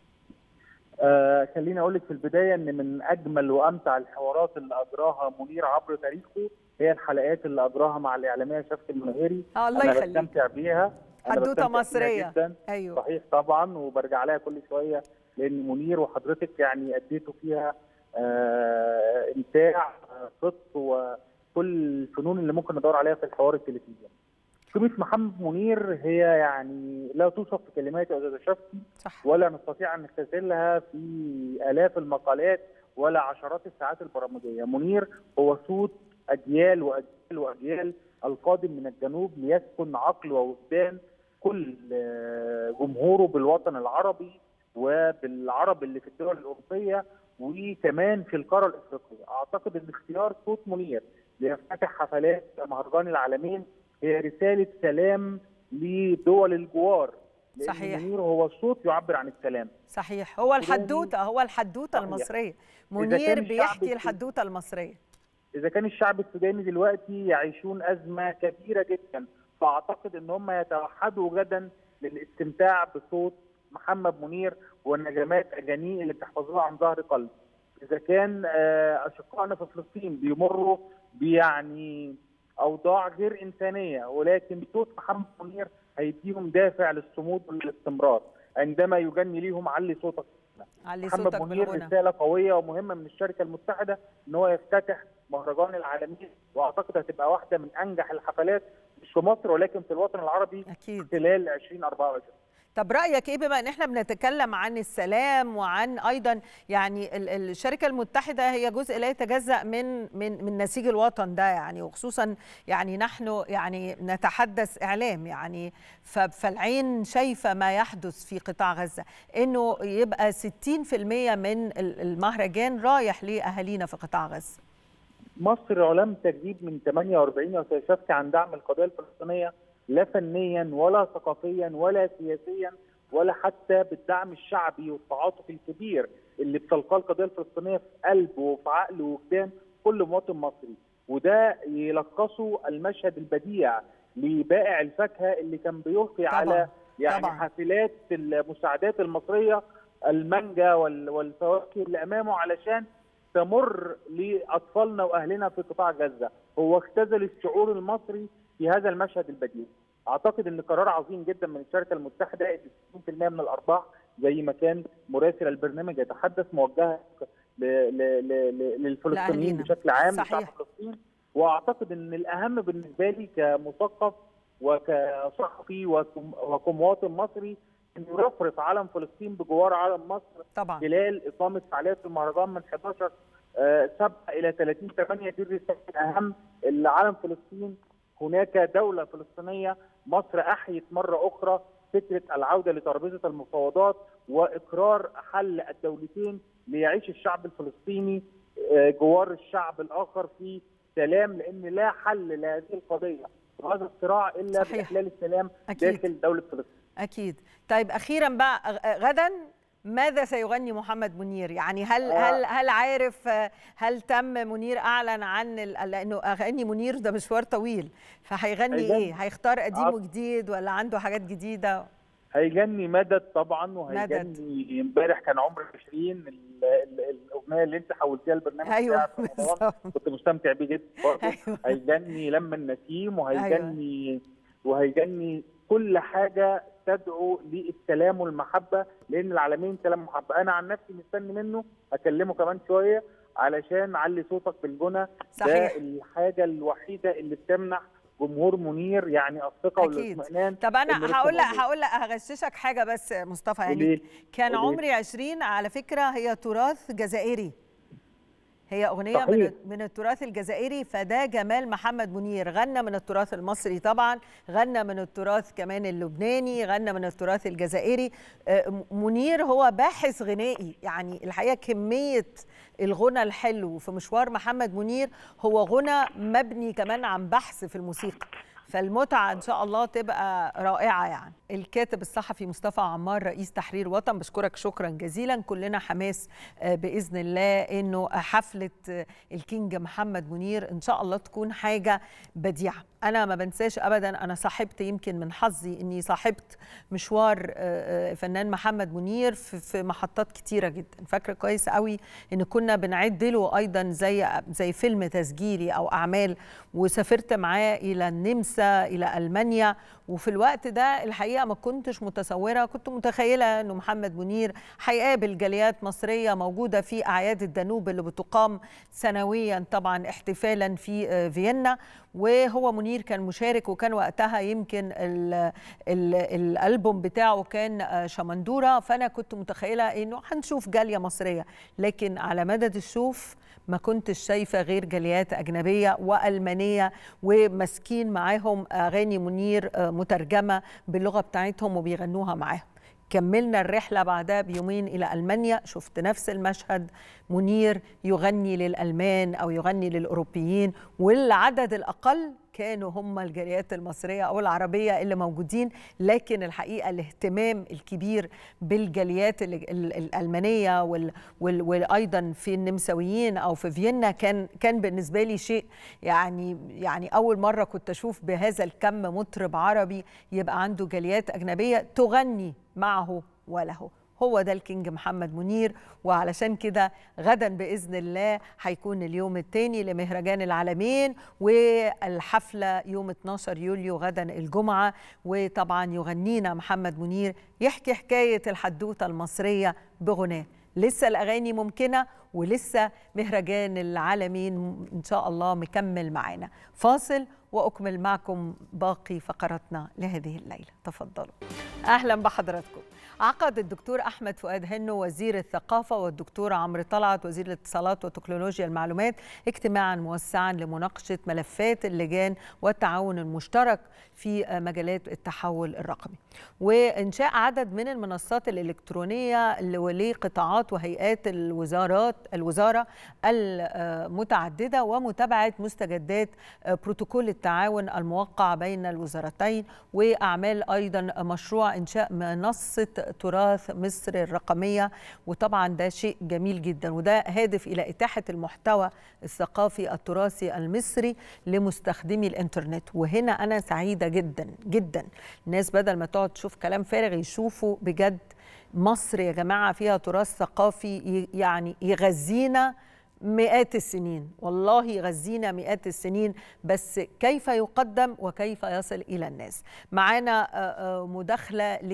آه خليني أقول لك في البداية إن من أجمل وأمتع الحوارات اللي أجراها منير عبر تاريخه هي الحلقات اللي اجراها مع الإعلامية شفت المنيري آه الله أنا يخليك. بستمتع بيها. حدوتة مصرية. جدا. أيوه. صحيح طبعا وبرجع لها كل شوية لأن منير وحضرتك يعني اديتوا فيها آه إمتاع آه، صدق وكل الفنون اللي ممكن ندور عليها في الحوار التلفزيوني. قيمه محمد منير هي يعني لا توصف في كلمات يا أستاذ شفتي ولا نستطيع أن نختزلها في آلاف المقالات ولا عشرات الساعات البرامجية، منير هو صوت أجيال وأجيال وأجيال القادم من الجنوب ليسكن عقل ووجدان كل آه، جمهوره بالوطن العربي وبالعرب اللي في الدول الأوروبية وكمان في القارة الإفريقية، أعتقد إن اختيار صوت منير ليفتتح حفلات مهرجان العالمين هي رسالة سلام لدول الجوار. صحيح. منير هو صوت يعبر عن السلام. صحيح. هو الحدوتة هو الحدوتة. المصرية. منير بيحكي الحدوتة المصرية. إذا كان الشعب السوداني دلوقتي يعيشون أزمة كبيرة جدا فأعتقد إن هم يتوحدوا غدا للاستمتاع بصوت محمد منير والنجمات اجانيه اللي بتحفظوها عن ظهر قلب. إذا كان آه، أشقائنا في فلسطين بيمروا بيعني أوضاع غير إنسانية ولكن صوت محمد منير هيديهم دافع للصمود والاستمرار عندما يغني ليهم علي صوتك علي محمد صوتك منير بالغنى رسالة قوية ومهمة من الشركة المتحدة إن هو يفتتح مهرجان العالمين وأعتقد هتبقى واحدة من أنجح الحفلات مش في مصر ولكن في الوطن العربي أكيد. خلال 2024 طب رأيك إيه؟ بما إن إحنا بنتكلم عن السلام وعن أيضا يعني ال- الشركة المتحدة هي جزء لا يتجزأ من من من نسيج الوطن ده يعني وخصوصا يعني نحن يعني نتحدث إعلام يعني فالعين شايفة ما يحدث في قطاع غزة إنه يبقى 60% من ال- المهرجان رايح لأهالينا في قطاع غزة. مصر لم تجيب من 48 يا أستاذ شفتي عن دعم القضية الفلسطينية لا فنيا ولا ثقافيا ولا سياسيا ولا حتى بالدعم الشعبي والتعاطف الكبير اللي بتلقاه القضية الفلسطينية في قلب وفي عقل ووجدان كل مواطن مصري وده يلخصه المشهد البديع لبائع الفاكهة اللي كان بيلقي طبعاً، على يعني طبعاً. حافلات المساعدات المصرية المانجا وال- والفواكه اللي أمامه علشان تمر لأطفالنا وأهلنا في قطاع غزة، هو اختزل الشعور المصري في هذا المشهد البديع. أعتقد إن قرار عظيم جدا من الشركة المتحدة ان 60% من الأرباح زي ما كان مراسل البرنامج يتحدث موجهه للفلسطينيين. بشكل عام صحيح. فلسطين وأعتقد إن الأهم بالنسبة لي كمثقف وكصحفي وكم- وكمواطن مصري ان يرفرف علم فلسطين بجوار علم مصر طبعا خلال إقامة فعاليات المهرجان من 11 آه، 7 إلى 30 8 دي الرساله الأهم اللي علم فلسطين هناك دولة فلسطينية مصر أحيت مرة أخرى فكرة العودة لترابيزة المفاوضات وإقرار حل الدولتين ليعيش الشعب الفلسطيني آه، جوار الشعب الآخر في سلام لأن لا حل لهذه القضية وهذا الصراع إلا. بإحلال السلام أكيد. داخل دولة فلسطين أكيد. طيب أخيرا بقى غدا ماذا سيغني محمد منير؟ يعني هل آه. هل هل عارف آه، هل تم منير أعلن عن لأنه أغاني منير ده مشوار طويل. فهيغني هيغني. إيه؟ هيختار قديم عط- وجديد ولا عنده حاجات جديدة؟ هيجني مدد طبعا وهيجني امبارح كان عمر 20 ال- ال- الأغنية اللي أنت حولتيها البرنامج رمضان. بالظبط. كنت مستمتع بيه جدا برضه. أيوة. هيجني لما النسيم وهيجني وهيجني كل حاجة تدعو للسلام والمحبة لأن العالمين سلام ومحبة أنا عن نفسي مستني منه أكلمه كمان شوية علشان علي صوتك بالغنى صحيح. ده الحاجة الوحيدة اللي بتمنح جمهور منير يعني الثقة أكيد والاطمئنان طب أنا هقول لك. هقول لك هغششك حاجة بس مصطفى يعني. كان. عمري 20 على فكرة هي تراث جزائري هي أغنية صحيح. من من التراث الجزائري فده جمال محمد منير. غنى من التراث المصري طبعا غنى من التراث كمان اللبناني غنى من التراث الجزائري. آه، منير هو باحث غنائي. يعني الحقيقة كمية الغنى الحلو في مشوار محمد منير هو غنى مبني كمان عن بحث في الموسيقى. فالمتعة إن شاء الله تبقى رائعة يعني. الكاتب الصحفي مصطفى عمار رئيس تحرير وطن بشكرك شكرا جزيلا. كلنا حماس بإذن الله إنه حفلة الكينج محمد منير إن شاء الله تكون حاجة بديعة. أنا ما بنساش ابدا أنا صاحبت يمكن من حظي إني صاحبت مشوار فنان محمد منير في محطات كتيرة جدا. فاكرة كويس قوي إن كنا بنعد له أيضا زي زي فيلم تسجيلي أو أعمال وسافرت معاه إلى النمسا إلى ألمانيا وفي الوقت ده الحقيقة ما كنتش متصورة كنت متخيلة إنه محمد منير هيقابل جاليات مصرية موجودة في أعياد الدانوب اللي بتقام سنويا طبعا احتفالا في فيينا. وهو منير كان مشارك وكان وقتها يمكن ال ال الألبوم بتاعه كان شمندورة. فأنا كنت متخيلة إنه هنشوف جالية مصرية. لكن على مدد الشوف ما كنتش شايفة غير جاليات أجنبية وألمانية وماسكين معاهم أغاني منير مترجمة باللغة بتاعتهم وبيغنوها معاهم. كملنا الرحلة بعدها بيومين إلى ألمانيا شفت نفس المشهد. منير يغني للألمان أو يغني للأوروبيين والعدد الأقل كانوا هم الجاليات المصرية أو العربية اللي موجودين لكن الحقيقة الاهتمام الكبير بالجاليات الألمانية وأيضا في النمساويين أو في فيينا كان كان بالنسبة لي شيء يعني يعني أول مرة كنت أشوف بهذا الكم مطرب عربي يبقى عنده جاليات أجنبية تغني معه وله. هو ده الكينج محمد منير وعلشان كده غدا بإذن الله هيكون اليوم الثاني لمهرجان العالمين والحفلة يوم 12 يوليو غدا الجمعة. وطبعا يغنينا محمد منير يحكي حكاية الحدوتة المصرية بغناة. لسه الأغاني ممكنة ولسه مهرجان العالمين إن شاء الله مكمل معانا. فاصل وأكمل معكم باقي فقراتنا لهذه الليلة. تفضلوا. أهلا بحضراتكم. عقد الدكتور أحمد فؤاد هنو وزير الثقافة والدكتور عمرو طلعت وزير الاتصالات وتكنولوجيا المعلومات اجتماعا موسعا لمناقشة ملفات اللجان والتعاون المشترك في مجالات التحول الرقمي. وإنشاء عدد من المنصات الإلكترونية لقطاعات وهيئات الوزارات الوزارة المتعددة ومتابعة مستجدات بروتوكول التعاون الموقع بين الوزارتين وأعمال أيضا مشروع إنشاء منصة تراث مصر الرقمية. وطبعا ده شيء جميل جدا وده هادف إلى إتاحة المحتوى الثقافي التراثي المصري لمستخدمي الإنترنت. وهنا أنا سعيدة جدا جدا. الناس بدل ما تقعد تشوف كلام فارغ يشوفوا بجد مصر يا جماعة فيها تراث ثقافي يعني يغذينا مئات السنين. والله يغذينا مئات السنين بس كيف يقدم وكيف يصل إلى الناس. معانا مداخلة ل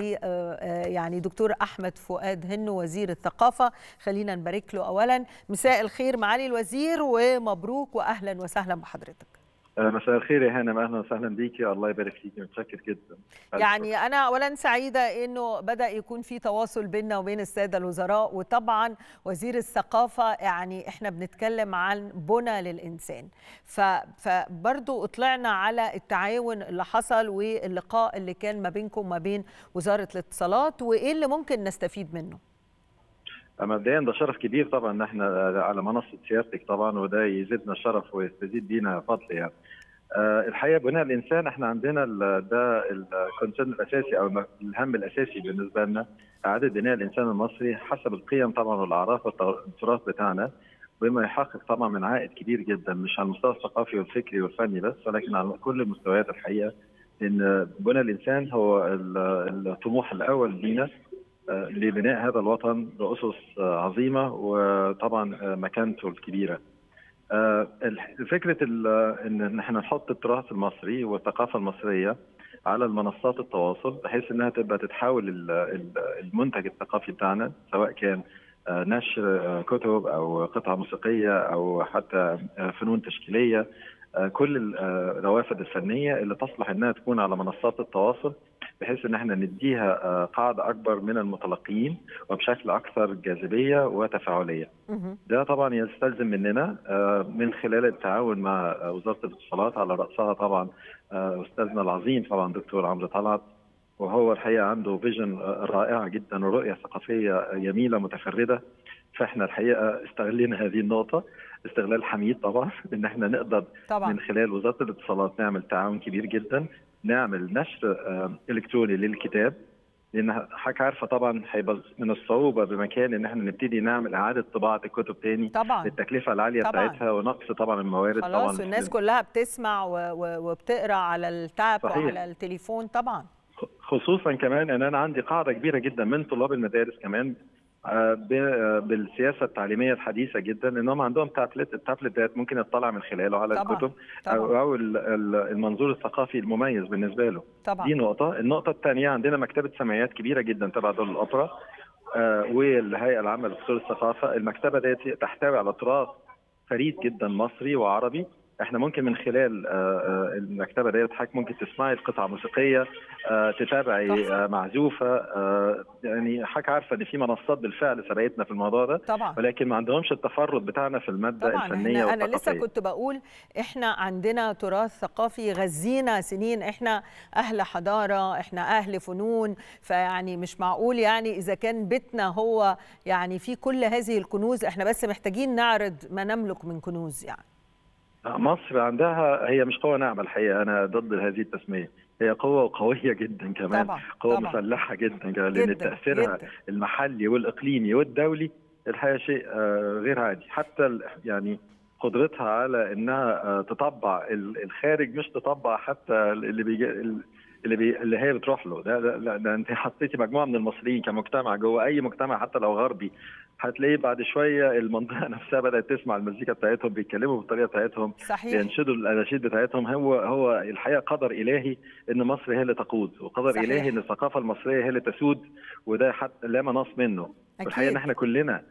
يعني دكتور أحمد فؤاد هنو وزير الثقافة. خلينا نبارك له اولا. مساء الخير معالي الوزير ومبروك واهلا وسهلا بحضرتك. مساء الخير يا هانم. أهلا وسهلا بيكي الله يبارك فيكي متشكر جدا. يعني أنا اولا سعيدة إنه بدأ يكون في تواصل بيننا وبين السادة الوزراء. وطبعا وزير الثقافة يعني إحنا بنتكلم عن بنى للإنسان. فبرضو اطلعنا على التعاون اللي حصل واللقاء اللي كان ما بينكم وما بين وزارة الاتصالات وإيه اللي ممكن نستفيد منه. مبدئيا ده شرف كبير طبعا إن إحنا على منصة سيادتك طبعا وده يزيدنا شرف ويستزيد بينا فضل يعني. أه الحقيقة بناء الإنسان إحنا عندنا ده الكونسيرن الأساسي أو الهم الأساسي بالنسبة لنا إعادة بناء الإنسان المصري حسب القيم طبعا والأعراف والتراث بتاعنا بما يحقق طبعا من عائد كبير جدا مش على المستوى الثقافي والفكري والفني بس ولكن على كل المستويات الحقيقة إن بناء الإنسان هو الطموح الأول لينا لبناء هذا الوطن بأسس عظيمة وطبعا مكانته الكبيرة. فكرة إن إحنا نحط التراث المصري والثقافة المصرية على المنصات التواصل بحيث إنها تبقى تتحول المنتج الثقافي بتاعنا سواء كان نشر كتب أو قطعة موسيقية أو حتى فنون تشكيلية كل الروافد الفنية اللي تصلح إنها تكون على منصات التواصل بحيث إن إحنا نديها قاعدة أكبر من المتلقيين وبشكل أكثر جاذبية وتفاعلية. ده طبعا يستلزم مننا من خلال التعاون مع وزارة الاتصالات على رأسها طبعا أستاذنا العظيم طبعا دكتور عمرو طلعت وهو الحقيقة عنده فيجن رائعة جدا ورؤية ثقافية جميلة متفردة. فإحنا الحقيقة استغلينا هذه النقطة استغلال حميد طبعا إن إحنا نقدر طبعا. من خلال وزارة الاتصالات نعمل تعاون كبير جدا. نعمل نشر إلكتروني للكتاب لأن حضرتك عارفة طبعا هيبقى من الصعوبة بمكان إن إحنا نبتدي نعمل إعادة طباعة الكتب تاني طبعا للتكلفة العالية طبعاً. بتاعتها ونقص طبعا الموارد خلاص طبعا والناس كلها بتسمع وبتقرأ على التاب صحيح. وعلى التليفون طبعا خصوصا كمان إن أنا عندي قاعدة كبيرة جدا من طلاب المدارس كمان بالسياسة التعليمية الحديثة جدا انهم عندهم تابلت التابلت ده ممكن يطلع من خلاله على طبعاً، الكتب طبعا. أو المنظور الثقافي المميز بالنسبة له. طبعا. دي نقطة. النقطة الثانية عندنا مكتبة سمعيات كبيرة جدا تبع دار الأوبرا آه، والهيئة العامة لقصور الثقافة. المكتبة ديت تحتوي على تراث فريد جدا مصري وعربي إحنا ممكن من خلال آه، آه، المكتبة ديت حضرتك ممكن تسمعي القطع موسيقيه آه، تتابعي معزوفة يعني حضرتك عارفة إن في منصات بالفعل سبقتنا في الموضوع ده طبعا. ولكن ما عندهمش التفرد بتاعنا في المادة طبعا الفنية أنا لسه كنت بقول إحنا عندنا تراث ثقافي غزينا سنين إحنا أهل حضارة إحنا أهل فنون فيعني مش معقول يعني إذا كان بيتنا هو يعني في كل هذه الكنوز إحنا بس محتاجين نعرض ما نملك من كنوز يعني. مصر عندها هي مش قوة ناعمة الحقيقة أنا ضد هذه التسمية. هي قوة قوية جدا كمان طبعا قوة طبعا. مسلحة جدا كمان لأن تأثيرها جدا. المحلي والإقليمي والدولي الحقيقة شيء آه، غير عادي. حتى يعني قدرتها على إنها آه، تطبع ال- الخارج مش تطبع حتى اللي بيجي اللي بي اللي هي بتروح له. ده, ده, ده, ده أنت حطيتي مجموعة من المصريين كمجتمع جوه أي مجتمع حتى لو غربي هتلاقي بعد شوية المنطقة نفسها بدأت تسمع المزيكا بتاعتهم بيتكلموا بالطريقة بتاعتهم صحيح. بينشدوا الاناشيد بتاعتهم. هو هو الحقيقة قدر إلهي إن مصر هي اللي تقود وقدر صحيح. إلهي إن الثقافة المصرية هي اللي تسود وده حتى لا مناص منه. والحقيقة إن أكيد إحنا كلنا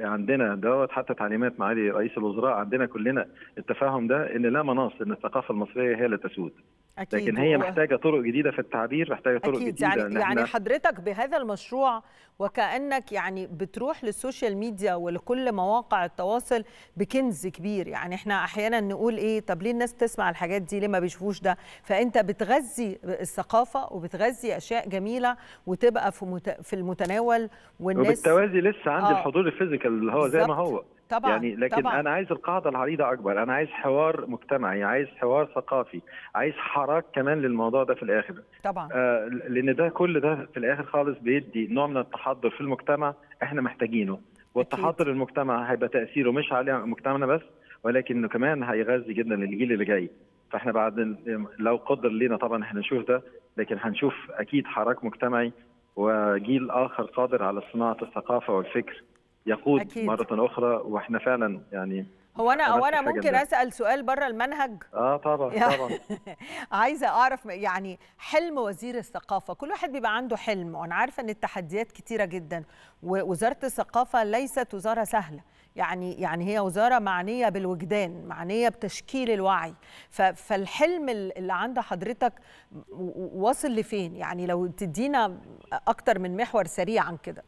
عندنا دوت حتى تعليمات معالي رئيس الوزراء عندنا كلنا التفاهم ده إن لا مناص إن الثقافة المصرية هي اللي تسود. أكيد لكن هي محتاجة طرق جديدة في التعبير محتاجة طرق أكيد جديدة يعني يعني حضرتك بهذا المشروع وكأنك يعني بتروح للسوشيال ميديا ولكل مواقع التواصل بكنز كبير يعني إحنا أحيانا نقول إيه طب ليه الناس تسمع الحاجات دي ليه ما بيشوفوش ده فأنت بتغذي الثقافة وبتغذي أشياء جميلة وتبقى في. في المتناول والناس وبالتوازي لسه عندي آه. الحضور ال physical اللي هو زي ما. هو طبعا يعني لكن طبعا. أنا عايز القاعدة العريضة أكبر أنا عايز حوار مجتمعي عايز حوار ثقافي عايز حراك كمان للموضوع ده في الآخر. طبعا. آه لأن ده كل ده في الآخر خالص بيدي نوع من التحضر في المجتمع إحنا محتاجينه. والتحضر المجتمع هيبقى تأثيره مش على مجتمعنا بس ولكنه كمان هيغذي جدا الجيل اللي جاي. فإحنا بعد لو قدر لينا طبعا إحنا نشوف ده لكن هنشوف أكيد حراك مجتمعي وجيل آخر قادر على صناعة الثقافة والفكر. يقود أكيد. مرة أخرى وإحنا فعلا يعني هو أنا في حاجة ممكن ده. أسأل سؤال بره المنهج؟ آه طبعا طبعا. عايزة أعرف يعني حلم وزير الثقافة كل واحد بيبقى عنده حلم وأنا عارفة إن التحديات كتيرة جدا ووزاره الثقافة ليست وزارة سهلة. يعني يعني هي وزارة معنية بالوجدان معنية بتشكيل الوعي. فالحلم ال- اللي عند حضرتك واصل لفين؟ يعني لو تدينا أكتر من محور سريعا كده.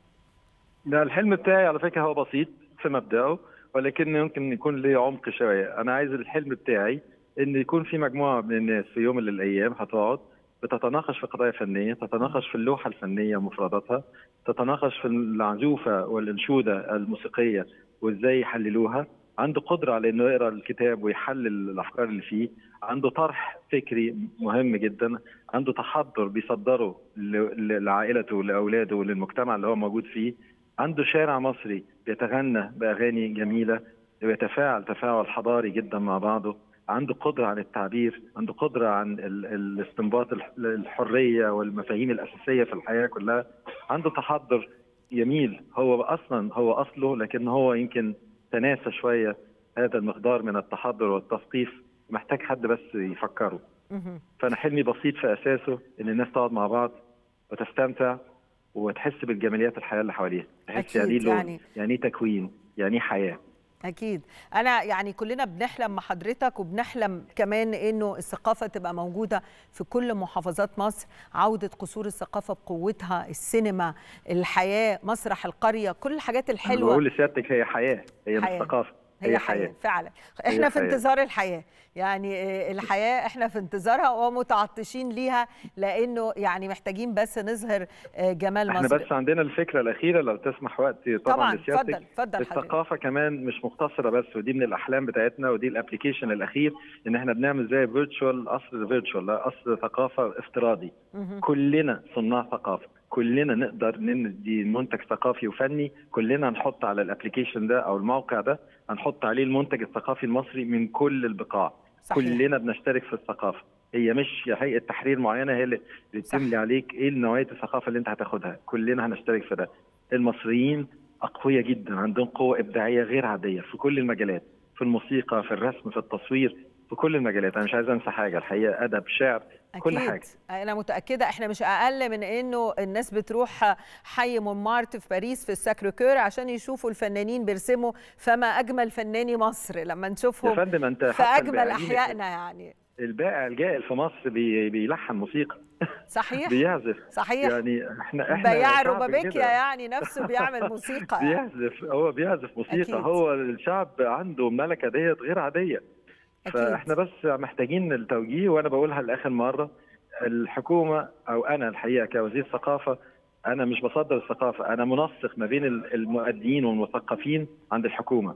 ده الحلم بتاعي على فكرة هو بسيط في مبدأه ولكن يمكن يكون ليه عمق شوية. أنا عايز الحلم بتاعي ان يكون في مجموعة من الناس في يوم من الأيام هتقعد بتتناقش في قضايا فنية تتناقش في اللوحة الفنية ومفرداتها تتناقش في العزوفه والأنشودة الموسيقية وإزاي يحللوها. عنده قدرة على إنه يقرأ الكتاب ويحلل الأفكار اللي فيه. عنده طرح فكري مهم جدا. عنده تحضر بيصدره لعائلته لأولاده وللمجتمع اللي هو موجود فيه. عنده شارع مصري بيتغنى بأغاني جميلة بيتفاعل تفاعل حضاري جدا مع بعضه عنده قدرة على التعبير عنده قدرة عن ال- الاستنباط الح- الحرية والمفاهيم الأساسية في الحياة كلها. عنده تحضر جميل هو أصلا هو أصله لكن هو يمكن تناسى شوية هذا المقدار من التحضر والتثقيف. محتاج حد بس يفكره. فأنا حلمي بسيط في أساسه إن الناس تقعد مع بعض وتستمتع وتحس بالجماليات الحياة اللي حواليها. تحس يعني لون يعني. يعني تكوين يعني حياة. أكيد. أنا يعني كلنا بنحلم مع حضرتك وبنحلم كمان إنه الثقافة تبقى موجودة في كل محافظات مصر. عودة قصور الثقافة بقوتها السينما الحياة مسرح القرية كل الحاجات الحلوة. بقول لسيادتك هي حياة هي مش حياة. ثقافة. هي, هي حياة. فعلا. إحنا في حياة. انتظار الحياة. يعني آه، الحياة إحنا في انتظارها ومتعطشين ليها لأنه يعني محتاجين بس نظهر آه، جمال إحنا مصر بس عندنا الفكرة الأخيرة لو تسمح وقتي طبعا, طبعا لسيادتك. اتفضل اتفضل حضرتك. الثقافة كمان مش مقتصرة بس ودي من الأحلام بتاعتنا ودي ال application الأخير إن إحنا بنعمل زي virtual قصر virtual قصر ثقافة افتراضي. كلنا صناع ثقافة. كلنا نقدر ندي منتج ثقافي وفني كلنا نحط على ال application ده أو الموقع ده هنحط عليه المنتج الثقافي المصري من كل البقاع. صحيح. كلنا بنشترك في الثقافة. هي مش هيئة تحرير معينة هي اللي اللي صح. تملي عليك إيه نوعيه الثقافة اللي أنت هتاخدها. كلنا هنشترك في ده. المصريين أقوياء جدا عندهم قوة إبداعية غير عادية في كل المجالات في الموسيقى في الرسم في التصوير. في كل المجالات أنا مش عايز أنسى حاجة الحقيقة أدب شعر كل أكيد. حاجة أنا متأكدة إحنا مش أقل من إنه الناس بتروح حي مونمارت في باريس في ال Sacré-Cœur عشان يشوفوا الفنانين بيرسموا فما أجمل فناني مصر لما نشوفهم يا فندم أنت في أجمل أحيائنا يعني البائع الجائل في مصر بي بيلحن موسيقى صحيح بيعزف صحيح يعني إحنا إحنا بياع كده. يعني نفسه بيعمل موسيقى. بيعزف هو بيعزف موسيقى أكيد. هو الشعب عنده ملكة ديت غير عادية. فإحنا بس محتاجين التوجيه وأنا بقولها لآخر مرة. الحكومة أو أنا الحقيقة كوزير ثقافة أنا مش بصدر الثقافة أنا منسق ما بين المؤديين والمثقفين عند الحكومة.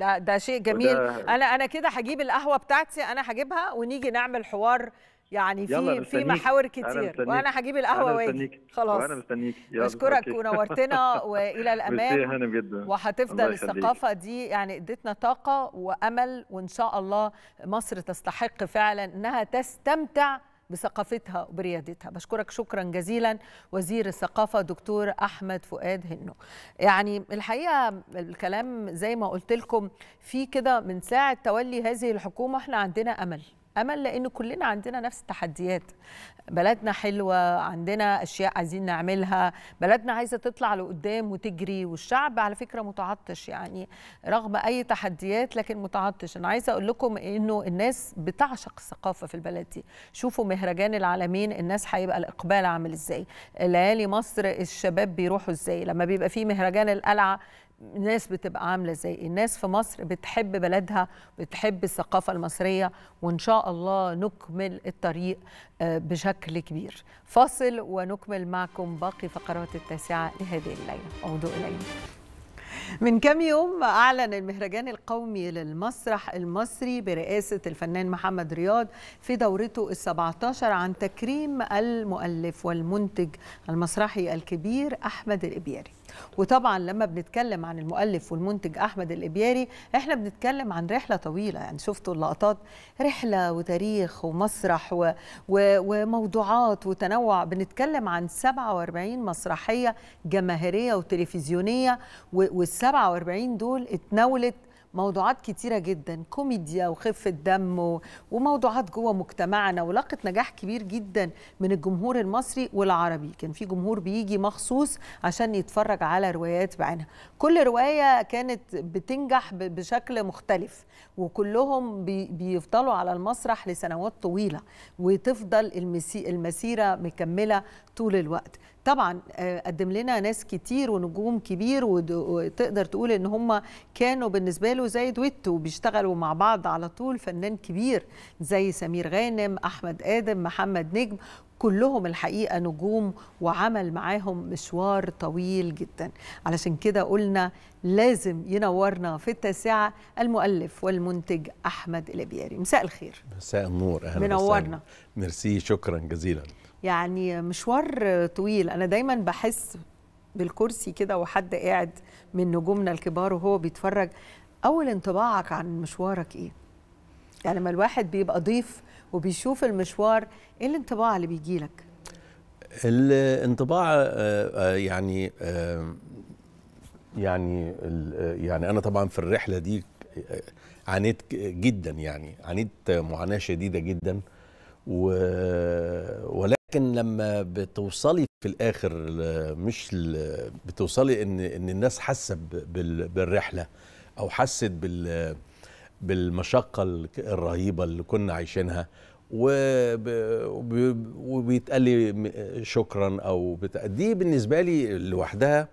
ده ده شيء جميل. وده- أنا أنا كده هجيب القهوة بتاعتي أنا هجيبها ونيجي نعمل حوار يعني في في. محاور أنا كتير. مستنيك. وأنا هجيب القهوة واجي مستنيك. خلاص. وأنا مستنيك. يلا، بشكرك. ونورتنا وإلى الامام هانم جدا. وهتفضل. الثقافة دي يعني ادتنا طاقة وأمل وإن شاء الله مصر تستحق فعلا إنها تستمتع بثقافتها وبريادتها. بشكرك شكرا جزيلا وزير الثقافة دكتور أحمد فؤاد هنو. يعني الحقيقة الكلام زي ما قلت لكم في كده من ساعة تولي هذه الحكومة إحنا عندنا أمل. أمل لأن كلنا عندنا نفس التحديات. بلدنا حلوة عندنا أشياء عايزين نعملها. بلدنا عايزة تطلع لقدام وتجري والشعب على فكرة متعطش يعني رغم أي تحديات لكن متعطش. أنا عايزة أقول لكم إنه الناس بتعشق الثقافة في البلد دي. شوفوا مهرجان العالمين الناس هيبقى الإقبال عامل إزاي. ليالي مصر الشباب بيروحوا إزاي؟ لما بيبقى في مهرجان القلعة الناس بتبقى عاملة إزاي الناس في مصر بتحب بلدها بتحب الثقافة المصرية وإن شاء الله نكمل الطريق آه، بشكل كبير. فاصل ونكمل معكم باقي فقرات التاسعة لهذه الليلة. عودوا إلينا. من كام يوم أعلن المهرجان القومي للمسرح المصري برئاسة الفنان محمد رياض في دورته ال 17 عن تكريم المؤلف والمنتج المسرحي الكبير أحمد الإبياري. وطبعا لما بنتكلم عن المؤلف والمنتج أحمد الإبياري إحنا بنتكلم عن رحلة طويلة. يعني شفتوا اللقطات رحلة وتاريخ ومسرح و... و... وموضوعات وتنوع. بنتكلم عن 47 مسرحية جماهيرية وتلفزيونية وال 47 دول اتناولت موضوعات كتيرة جدا كوميديا وخفة دم وموضوعات جوه مجتمعنا ولقت نجاح كبير جدا من الجمهور المصري والعربي. كان في جمهور بيجي مخصوص عشان يتفرج على روايات بعينها. كل رواية كانت بتنجح بشكل مختلف وكلهم بي- بيفضلوا على المسرح لسنوات طويلة وتفضل المسي- المسيرة مكملة طول الوقت. طبعا آه، قدم لنا ناس كتير ونجوم كبير وتقدر تقول إن هم كانوا بالنسبة له زي دويتو بيشتغلوا مع بعض على طول فنان كبير زي سمير غانم أحمد آدم محمد نجم كلهم الحقيقة نجوم وعمل معاهم مشوار طويل جدا. علشان كده قلنا لازم ينورنا في التاسعة المؤلف والمنتج أحمد الأبياري. مساء الخير. مساء النور. أهلا منورنا. ميرسي شكرا جزيلا. يعني مشوار طويل. أنا دايما بحس بالكرسي كده وحد قاعد من نجومنا الكبار وهو بيتفرج. أول انطباعك عن مشوارك إيه؟ يعني لما الواحد بيبقى ضيف وبيشوف المشوار إيه الانطباع اللي بيجي لك؟ الانطباع آه، آه، يعني آه، يعني يعني أنا طبعا في الرحلة دي عانيت جدا يعني عانيت معاناة شديدة جدا. و ولكن لما بتوصلي في الآخر مش ل- بتوصلي إن إن الناس حاسة ب- بال- بالرحلة أو حست بال بالمشقة الرهيبة اللي كنا عايشينها وب- وب- وبيتقال لي شكرا أو بت... دي بالنسبة لي لوحدها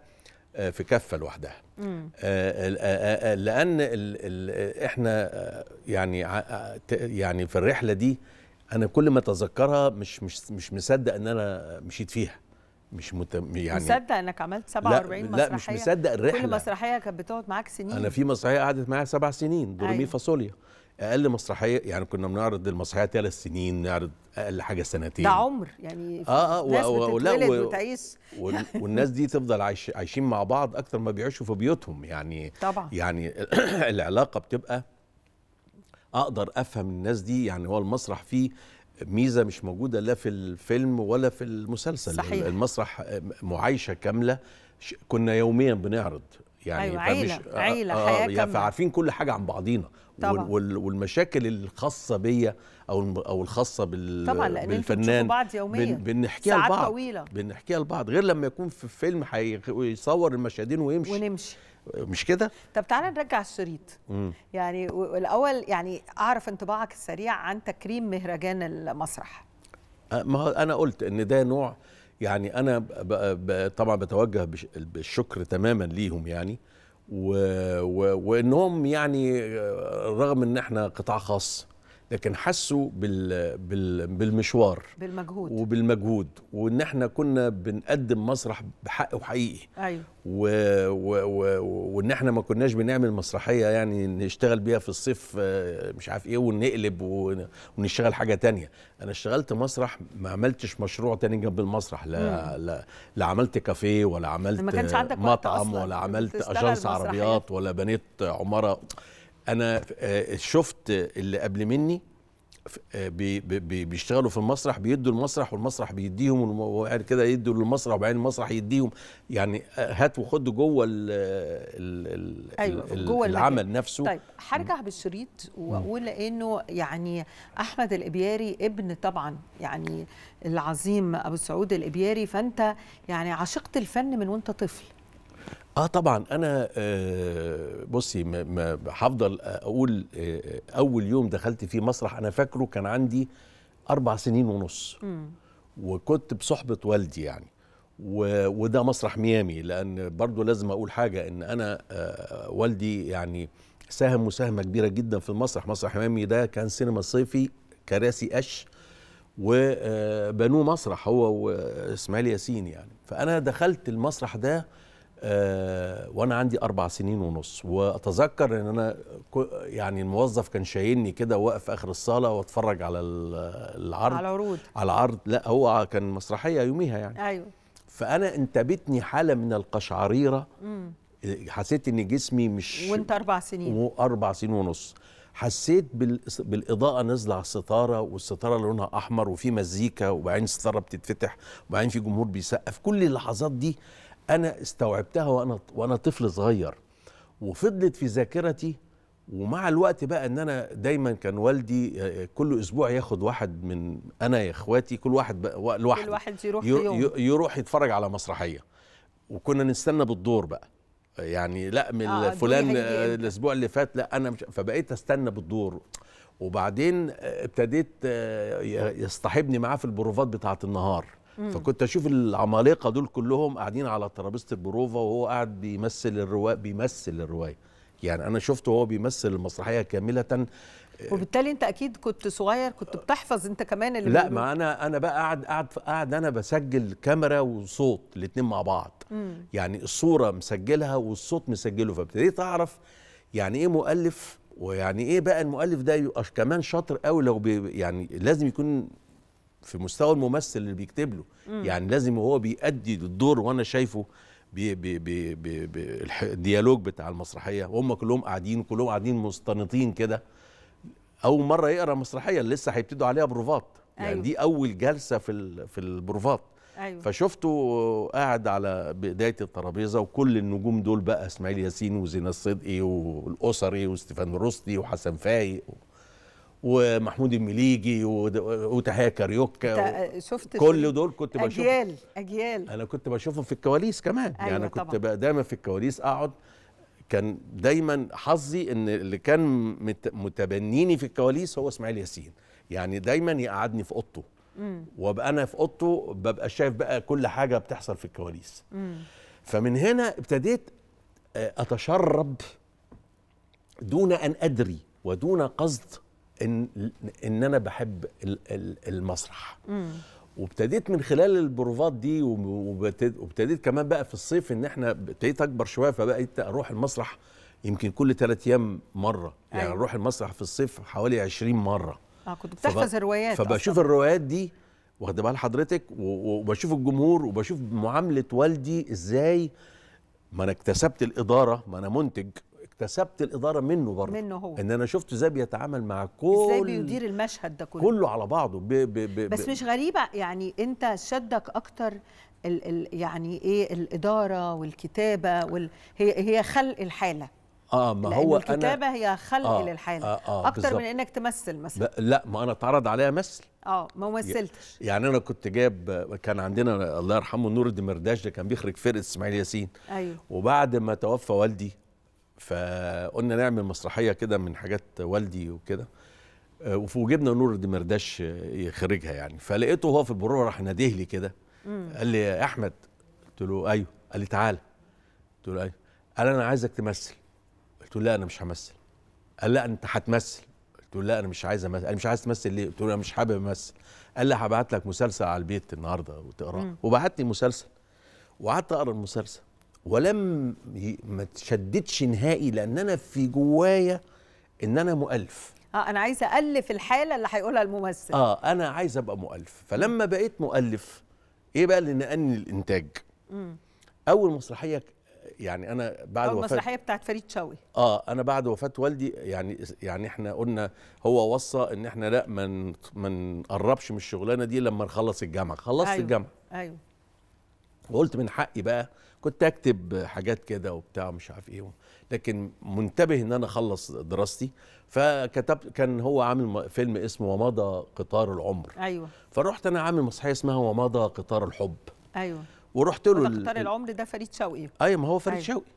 آه، في كفة لوحدها. آه، ال- آه، لأن ال ال إحنا يعني يعني في الرحلة دي أنا كل ما أتذكرها مش مش مش مصدق إن أنا مشيت فيها. مش مت يعني مصدق إنك عملت 47 لا، مسرحيه مش مصدق الرحلة. كل مسرحية كانت بتقعد معاك سنين. أنا في مسرحية قعدت معايا سبع سنين دورمي أيوة. فاصوليا. أقل مسرحية يعني كنا بنعرض المسرحية ثلاث سنين نعرض أقل حاجة سنتين. ده عمر يعني آه، آه، ناس و- و- ولا- و- وتعيش وال- والناس دي تفضل عايش عايشين مع بعض أكتر ما بيعيشوا في بيوتهم. يعني طبعا. يعني العلاقة بتبقى أقدر أفهم الناس دي يعني هو المسرح فيه ميزة مش موجودة لا في الفيلم ولا في المسلسل. صحيح. المسرح معايشة كاملة كنا يوميا بنعرض. يعني أيوة، عيلة، فمش- عيلة، آه حياة كاملة. فعارفين كل حاجة عن بعضينا. طبعا. وال- وال- والمشاكل الخاصة بيا أو الم- أو الخاصة بال طبعا بتشوفوا بالفنان بعض يوميا. بن بنحكيها لبعض. طويلة. بنحكيها لبعض. غير لما يكون في فيلم هيصور المشهدين ويمشي. ونمشي. مش كده؟ طب تعالى نرجع الشريط مم. يعني الأول يعني أعرف انطباعك السريع عن تكريم مهرجان المسرح أه، ما هو أنا قلت إن ده نوع يعني أنا ب ب طبعا بتوجه بش- بالشكر تماما ليهم يعني و و وإنهم يعني آه، رغم إن إحنا قطاع خاص لكن حسوا بال بال بالمشوار بالمجهود. وبالمجهود وإن إحنا كنا بنقدم مسرح بحق وحقيقي أيوه. و... و... و... وإن إحنا ما كناش بنعمل مسرحية يعني نشتغل بيها في الصيف آه، مش عارف إيه ونقلب ون... ونشتغل حاجة تانية. أنا اشتغلت مسرح ما عملتش مشروع تاني جنب المسرح. لا لا, لا عملت كافيه ولا عملت ما كانش عندك مطعم ولا عملت agence. عربيات ولا بنيت عمارة. أنا آه، شفت اللي قبل مني آه، بي بي بي- بيشتغلوا في المسرح بيدوا المسرح والمسرح بيديهم وبعد كده يدوا للمسرح وبعدين المسرح يديهم. يعني آه، هات وخد جوه ال ال ال أيوه ال- جوه. العمل نفسه. طيب هرجع بالشريط وأقول إنه يعني أحمد الإبياري ابن طبعا يعني العظيم أبو سعود الإبياري. فأنت يعني عشقت الفن من وأنت طفل. آه طبعا. أنا آه بصي ما- هفضل أقول آه أول يوم دخلت فيه مسرح أنا فاكره كان عندي أربع سنين ونص. وكنت بصحبة والدي يعني. وده مسرح ميامي لأن برضو لازم أقول حاجة إن أنا آه والدي يعني ساهم مساهمة كبيرة جدا في المسرح. مسرح ميامي ده كان سينما صيفي كراسي قش وبنوه مسرح هو وإسماعيل ياسين يعني. فأنا دخلت المسرح ده وأنا عندي أربع سنين ونص. وأتذكر إن أنا يعني الموظف كان شايلني كده واقف آخر الصالة وأتفرج على ال- العرض. على عروض على العرض لا هو كان مسرحية يوميها يعني. أيوه. فأنا انتابتني حالة من القشعريرة. حسيت إن جسمي مش وأنت أربع سنين. واربع سنين ونص. حسيت بالإضاءة نازلة على الستارة والستارة لونها أحمر وفي مزيكا وبعدين الستارة بتتفتح وبعدين في جمهور بيسقف. كل اللحظات دي أنا استوعبتها وأنا وأنا طفل صغير وفضلت في ذاكرتي ومع الوقت بقى إن أنا دايما كان والدي كل أسبوع ياخد واحد من أنا يا إخواتي كل واحد بقى لوحده. كل واحد يروح يوم. يروح يتفرج على مسرحية. وكنا نستنى بالدور بقى. يعني لأ من آه، فلان؟ الأسبوع اللي فات لأ أنا مش فبقيت أستنى بالدور. وبعدين ابتديت يصطحبني معاه في البروفات بتاعة النهار. فكنت أشوف العمالقة دول كلهم قاعدين على ترابيزة البروفه وهو قاعد بيمثل الروايه بيمثل الرواية. يعني أنا شفته وهو بيمثل المسرحية كاملة. وبالتالي أنت أكيد كنت صغير كنت بتحفظ أنت كمان اللي لا. ما أنا أنا بقى قاعد قاعد قاعد أنا بسجل كاميرا وصوت الاثنين مع بعض. يعني الصورة مسجلها والصوت مسجله فابتديت أعرف يعني إيه مؤلف ويعني إيه بقى المؤلف ده. يبقى كمان شاطر قوي لو بي يعني لازم يكون في مستوى الممثل اللي بيكتب له. يعني لازم وهو بيأدي الدور وأنا شايفه بي بي بي بي بي ال dialogue بتاع المسرحية. وهم كلهم قاعدين كلهم قاعدين مستنتين كده. أول مرة يقرأ مسرحية اللي لسه هيبتدوا عليها بروفات. يعني أيوة. دي أول جلسة في في البروفات. أيوه. فشفته قاعد على بداية الترابيزة وكل النجوم دول بقى إسماعيل ياسين وزينات صدقي والقصري واستيفان روستي وحسن فايق ومحمود المليجي وتحية كاريوكا شفت كل دول كنت بشوف أجيال أجيال. أنا كنت بشوفهم في الكواليس كمان. أيوة يعني أنا كنت طبعاً. بقى دايما في الكواليس أقعد. كان دايما حظي إن اللي كان مت- متبنيني في الكواليس هو إسماعيل ياسين. يعني دايما يقعدني في أوضته. وأبقى أنا في أوضته ببقى شايف بقى كل حاجة بتحصل في الكواليس. فمن هنا ابتديت آه، أتشرب دون أن أدري ودون قصد إن إن أنا بحب ال- ال- المسرح. وابتديت من خلال البروفات دي وابتديت كمان بقى في الصيف إن إحنا ابتديت أكبر شوية فبقيت أروح المسرح يمكن كل ثلاث أيام مرة. يعني أيوة. أروح المسرح في الصيف حوالي 20 مرة. آه كنت بتحفظ فب- الروايات فبشوف أصلاً. الروايات دي واخد بال حضرتك وبشوف الجمهور وبشوف معاملة والدي إزاي ما أنا اكتسبت الإدارة ما أنا منتج. اكتسبت الإدارة منه برضه. منه هو. إن أنا شفته إزاي بيتعامل مع كل إزاي بيدير المشهد ده كله. كله على بعضه. ب ب ب بس مش غريبة يعني أنت شدك أكتر ال ال يعني إيه الإدارة والكتابة وال هي هي خلق الحالة. آه ما لأن هو الكتابة أنا هي خلق آه، للحالة. آه، آه، أكتر بالظبط. من إنك تمثل مثلا. لا ما أنا اتعرض عليا مثل. آه ما مثلتش. يعني أنا كنت جايب كان عندنا الله يرحمه نور الدمرداش ده كان بيخرج فرقة إسماعيل ياسين. أيوه. وبعد ما توفى والدي فقلنا نعمل مسرحية كده من حاجات والدي وكده آه، وجبنا نور الدمرداش آه، يخرجها يعني. فلقيته هو في البروفه راح ناديه لي كده. قال لي يا أحمد. قلت له أيوه. قال لي تعالى قلت له أيوه. قال أنا عايزك تمثل. قلت له لا أنا مش همثل. قال لا أنت هتمثل. قلت له لا أنا مش عايز أمثل. قال مش عايز تمثل ليه؟ قلت له أنا مش حابب أمثل. قال لي هبعت لك مسلسل على البيت النهارده وتقراه. وبعت لي مسلسل. وقعدت أقرأ المسلسل. ولم ي- ما تشددش نهائي لأن أنا في جوايا إن أنا مؤلف. آه أنا عايزة ألف الحالة اللي هيقولها الممثل. آه أنا عايز أبقى مؤلف. فلما بقيت مؤلف إيه بقى اللي نقلني الانتاج أول مسرحية يعني أنا بعد وفاة المسرحيه بتاعت فريد شوقي. آه أنا بعد وفاة والدي يعني يعني إحنا قلنا هو وصى إن إحنا لأ ما من ما نقربش من الشغلانة دي لما نخلص الجامعة. خلصت أيوة. الجامعة. أيوه. وقلت من حقي بقى كنت أكتب حاجات كده وبتاع مش عارف إيه لكن منتبه إن أنا أخلص دراستي فكتبت كان هو عامل فيلم اسمه ومضى قطار العمر. أيوه. فرحت أنا عامل مسرحيه اسمها ومضى قطار الحب. أيوه. ورحت له قطار ال- العمر ده فريد شوقي. أيوه ما هو فريد أيوة. شوقي.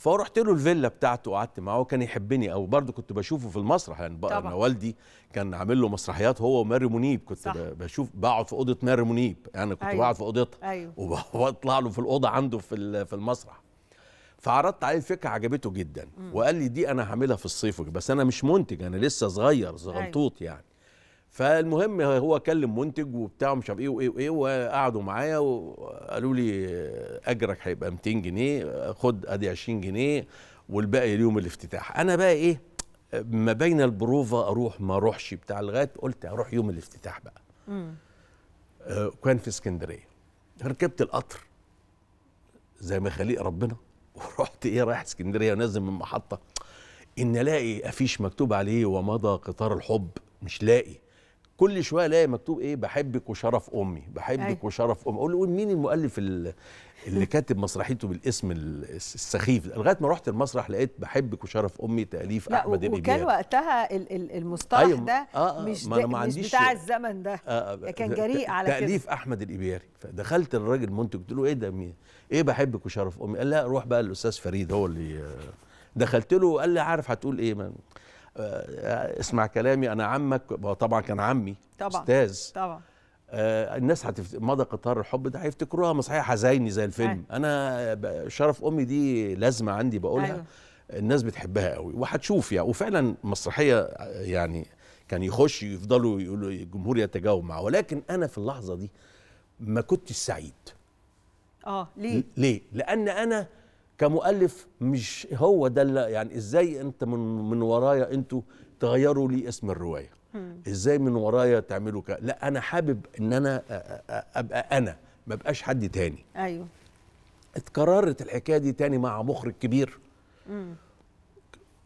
فرحت له الفيلا بتاعته وقعدت معاه. وكان يحبني أو برضه كنت بشوفه في المسرح يعني بقى. أنا والدي كان عامل له مسرحيات هو وماري منيب. كنت صح. بشوف بقعد في أوضة ماري منيب. أنا كنت أيوة. بقعد في أوضتها أيوه. وبطلع له في الأوضة عنده في في المسرح. فعرضت عليه الفكرة عجبته جدا. وقال لي دي أنا هعملها في الصيف. بس أنا مش منتج أنا لسه صغير صغنطوط يعني. فالمهم هو كلم منتج وبتاع مش عارف إيه وايه وايه وقعدوا معايا وقالوا لي اجرك هيبقى 200 جنيه خد ادي 20 جنيه والباقي اليوم الافتتاح. أنا بقى إيه ما بين البروفا أروح ما اروحش بتاع لغاية قلت أروح يوم الافتتاح بقى. آه، كان في اسكندرية. ركبت القطر زي ما خليق ربنا ورحت إيه رايح اسكندرية ونازل من المحطه ان الاقي افيش مكتوب عليه ومضى قطار الحب مش لاقي. كل شوية ألاقي مكتوب إيه بحبك وشرف أمي بحبك أيوة. وشرف أمي أقول له مين المؤلف ال- اللي كاتب مسرحيته بالاسم ال- السخيف؟ لغاية ما رحت المسرح لقيت بحبك وشرف أمي تأليف لا أحمد وكان الابياري وقتها ال- ال- المصطلح أيوة، ده آه، آه، مش ما أنا ما مش عنديش- بتاع الزمن ده آه، كان ت- جريء على كده تأليف أحمد الإبياري فدخلت الراجل منتج قلت له إيه ده مين؟ إيه بحبك وشرف أمي؟ قال لا روح بقى الأستاذ فريد هو اللي آه، دخلت له قال لي عارف هتقول من آه، اسمع كلامي أنا عمك طبعا كان عمي طبعا أستاذ. طبعا. آه الناس هتفت... مضى قطار الحب ده هيفتكروها مسرحيه حزيني زي الفيلم. أيوة. أنا شرف أمي دي لازمة عندي بقولها. أيوة. الناس بتحبها قوي. وهتشوف يعني وفعلا مسرحية آه، يعني كان يخش يفضلوا يقولوا الجمهور يتجاوب معه ولكن أنا في اللحظة دي ما كنتش سعيد. آه ليه؟ ليه؟ لأن أنا كمؤلف مش هو ده اللي يعني إزاي أنت من من ورايا أنتوا تغيروا لي اسم الرواية؟ إزاي من ورايا تعملوا كده؟ لا أنا حابب إن أنا أبقى أنا ما بقاش حد تاني. أيوه. اتكررت الحكاية دي تاني مع مخرج كبير.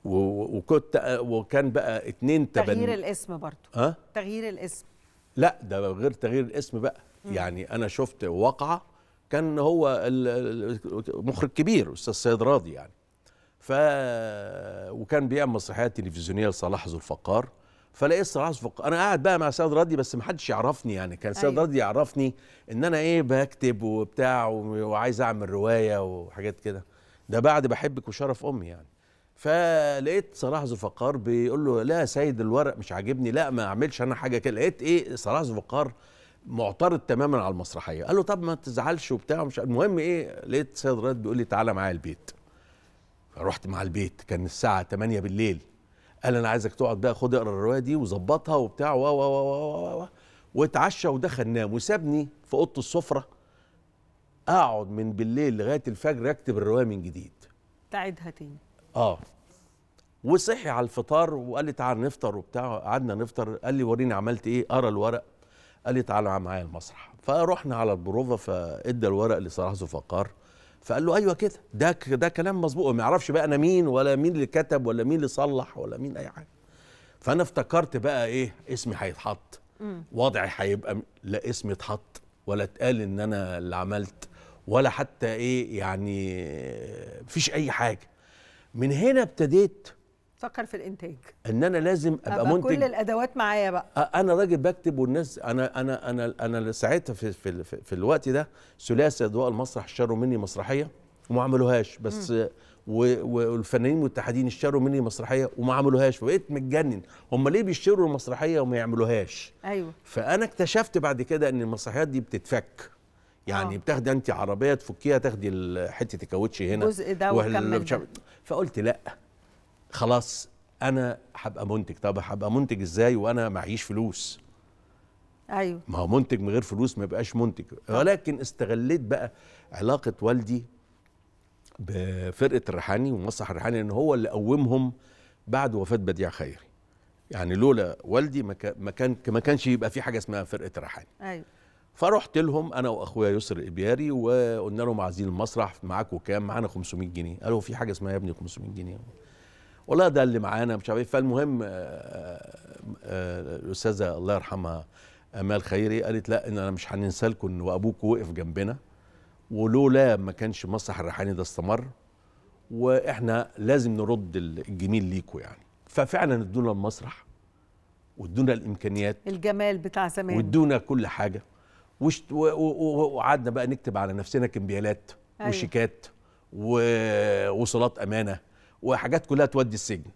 وكنت وكان بقى اتنين تغيير تبني الاسم برضو. ها تغيير الاسم. لا ده غير تغيير الاسم بقى. يعني أنا شفت واقعة كان هو مخرج كبير أستاذ سيد راضي يعني. ف وكان بيعمل مسرحيات تلفزيونية لصلاح ذو الفقار. فلقيت صلاح ذو الفقار أنا قاعد بقى مع سيد راضي بس ما حدش يعرفني يعني. كان سيد أيوة. راضي يعرفني إن أنا إيه بكتب وبتاع وعايز أعمل رواية وحاجات كده. ده بعد بحبك وشرف أمي يعني. فلقيت صلاح ذو الفقار بيقول له لا سيد الورق مش عاجبني. لا ما أعملش أنا حاجة كده. لقيت إيه صلاح ذو الفقار معترض تماما على المسرحية. قال له طب ما تزعلش وبتاع مش المهم إيه لقيت سيد رائد بيقول لي تعالى معايا البيت. رحت مع البيت كان الساعة 8 بالليل. قال أنا عايزك تقعد بقى خد اقرأ الرواية دي وظبطها وبتاع و و و و و واتعشى ودخل نام وسابني في أوضة السفرة أقعد من بالليل لغاية الفجر أكتب الرواية من جديد. تعيدها تاني. آه. وصحي على الفطار وقال لي تعال نفطر وبتاع. قعدنا نفطر قال لي وريني عملت إيه قرأ الورق. قال لي تعالى معايا المسرح. فرحنا على البروفا فإدى الورق لصلاح ذو فقار فقال له أيوه كده ده ده كلام مظبوط ما يعرفش بقى أنا مين ولا مين اللي كتب ولا مين اللي صلح ولا مين أي حاجة. فأنا افتكرت بقى إيه اسمي هيتحط. وضعي هيبقى لا اسمي اتحط ولا اتقال إن أنا اللي عملت ولا حتى إيه يعني مفيش أي حاجة. من هنا ابتديت فكر في الإنتاج. إن أنا لازم أبقى, أبقى منتج. كل الأدوات معايا بقى. أنا راجل بكتب والناس أنا أنا أنا أنا ساعتها في في, في, الوقت ده ثلاثي أضواء المسرح اشتروا مني مسرحية وما عملوهاش. بس والفنانين المتحدين اشتروا مني مسرحية وما عملوهاش. فبقيت متجنن. هم ليه بيشتروا المسرحية وما يعملوهاش؟ أيوه. فأنا اكتشفت بعد كده إن المسرحيات دي بتتفك. يعني آه. بتاخدي انت عربية تفكيها تاخدي حتة الكاوتش هنا الجزء ده وكمل. فقلت لأ. خلاص أنا هبقى منتج. طب هبقى منتج إزاي وأنا معيش فلوس؟ أيوه. ما هو منتج من غير فلوس ما يبقاش منتج. ولكن استغليت بقى علاقة والدي بفرقة الريحاني ومسرح الريحاني ان هو اللي قومهم بعد وفاة بديع خيري. يعني لولا والدي ما كان ما كان ما كانش يبقى في حاجة اسمها فرقة الريحاني. أيوه. فرحت لهم أنا وأخويا يسر الابياري وقلنا لهم عايزين المسرح معاكم كام؟ معانا 500 جنيه. قالوا في حاجة اسمها يا ابني 500 جنيه. والله ده اللي معانا مش عارف إيه. فالمهم آه، آه، الأستاذة الله يرحمها امال خيري قالت لا إن أنا مش هننسى لكم إن وابوك وقف جنبنا ولولا ما كانش مسرح الريحاني ده استمر وإحنا لازم نرد الجميل ليكوا يعني. ففعلا ادونا المسرح وادونا الإمكانيات الجمال بتاع زمان. وادونا كل حاجة. وقعدنا بقى نكتب على نفسنا كمبيالات أيوة. وشيكات ووصولات أمانة. وحاجات كلها تودي السجن.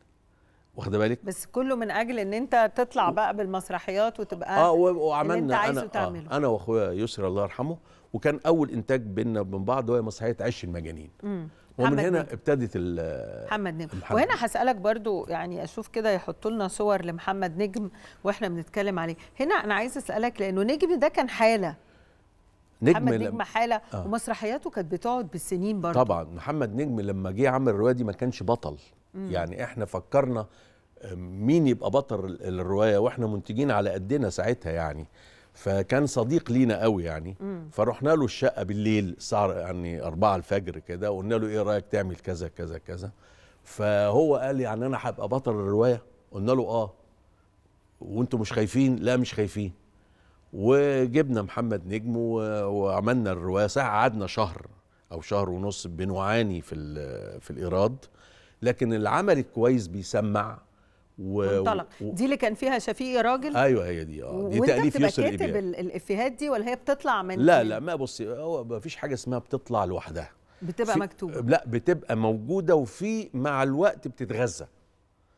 واخده بالك؟ بس كله من أجل إن أنت تطلع بقى بالمسرحيات وتبقى آه و- اللي أنت وعملنا عايزه أنا تعمله آه أنا وأخويا يسري الله يرحمه وكان أول إنتاج بيننا وبين بعض هو مسرحية عش المجانين. مم. ومن هنا نجم. ابتدت ال- محمد نجم. وهنا نجم. هسألك برضو يعني أشوف كده يحطوا لنا صور لمحمد نجم وإحنا بنتكلم عليه. هنا أنا عايز أسألك لأنه نجم ده كان حالة محمد نجم حالة آه. ومسرحياته كانت بتقعد بالسنين برضو طبعا محمد نجم لما جه عمل الروايه دي ما كانش بطل. يعني إحنا فكرنا مين يبقى بطل ال- الرواية وإحنا منتجين على قدنا ساعتها يعني. فكان صديق لينا قوي يعني. فرحنا له الشقة بالليل الساعة يعني 4 الفجر كده وقلنا له إيه رأيك تعمل كذا كذا كذا. فهو قال يعني أنا هبقى بطل الرواية؟ قلنا له آه. وأنتوا مش خايفين؟ لا مش خايفين. وجبنا محمد نجم وعملنا الرواية ساعه قعدنا شهر أو شهر ونص بنعاني في في الإيراد لكن العمل الكويس بيسمع و... منطلق. و... دي اللي كان فيها شفيق راجل؟ أيوه هي دي آه دي وأنت تأليف يسر كاتب الإبياري. ال- الإفيهات دي ولا هي بتطلع من لا لا ما بصي هو ما فيش حاجة اسمها بتطلع لوحدها. بتبقى في- مكتوبة. لا بتبقى موجودة وفي مع الوقت بتتغذى.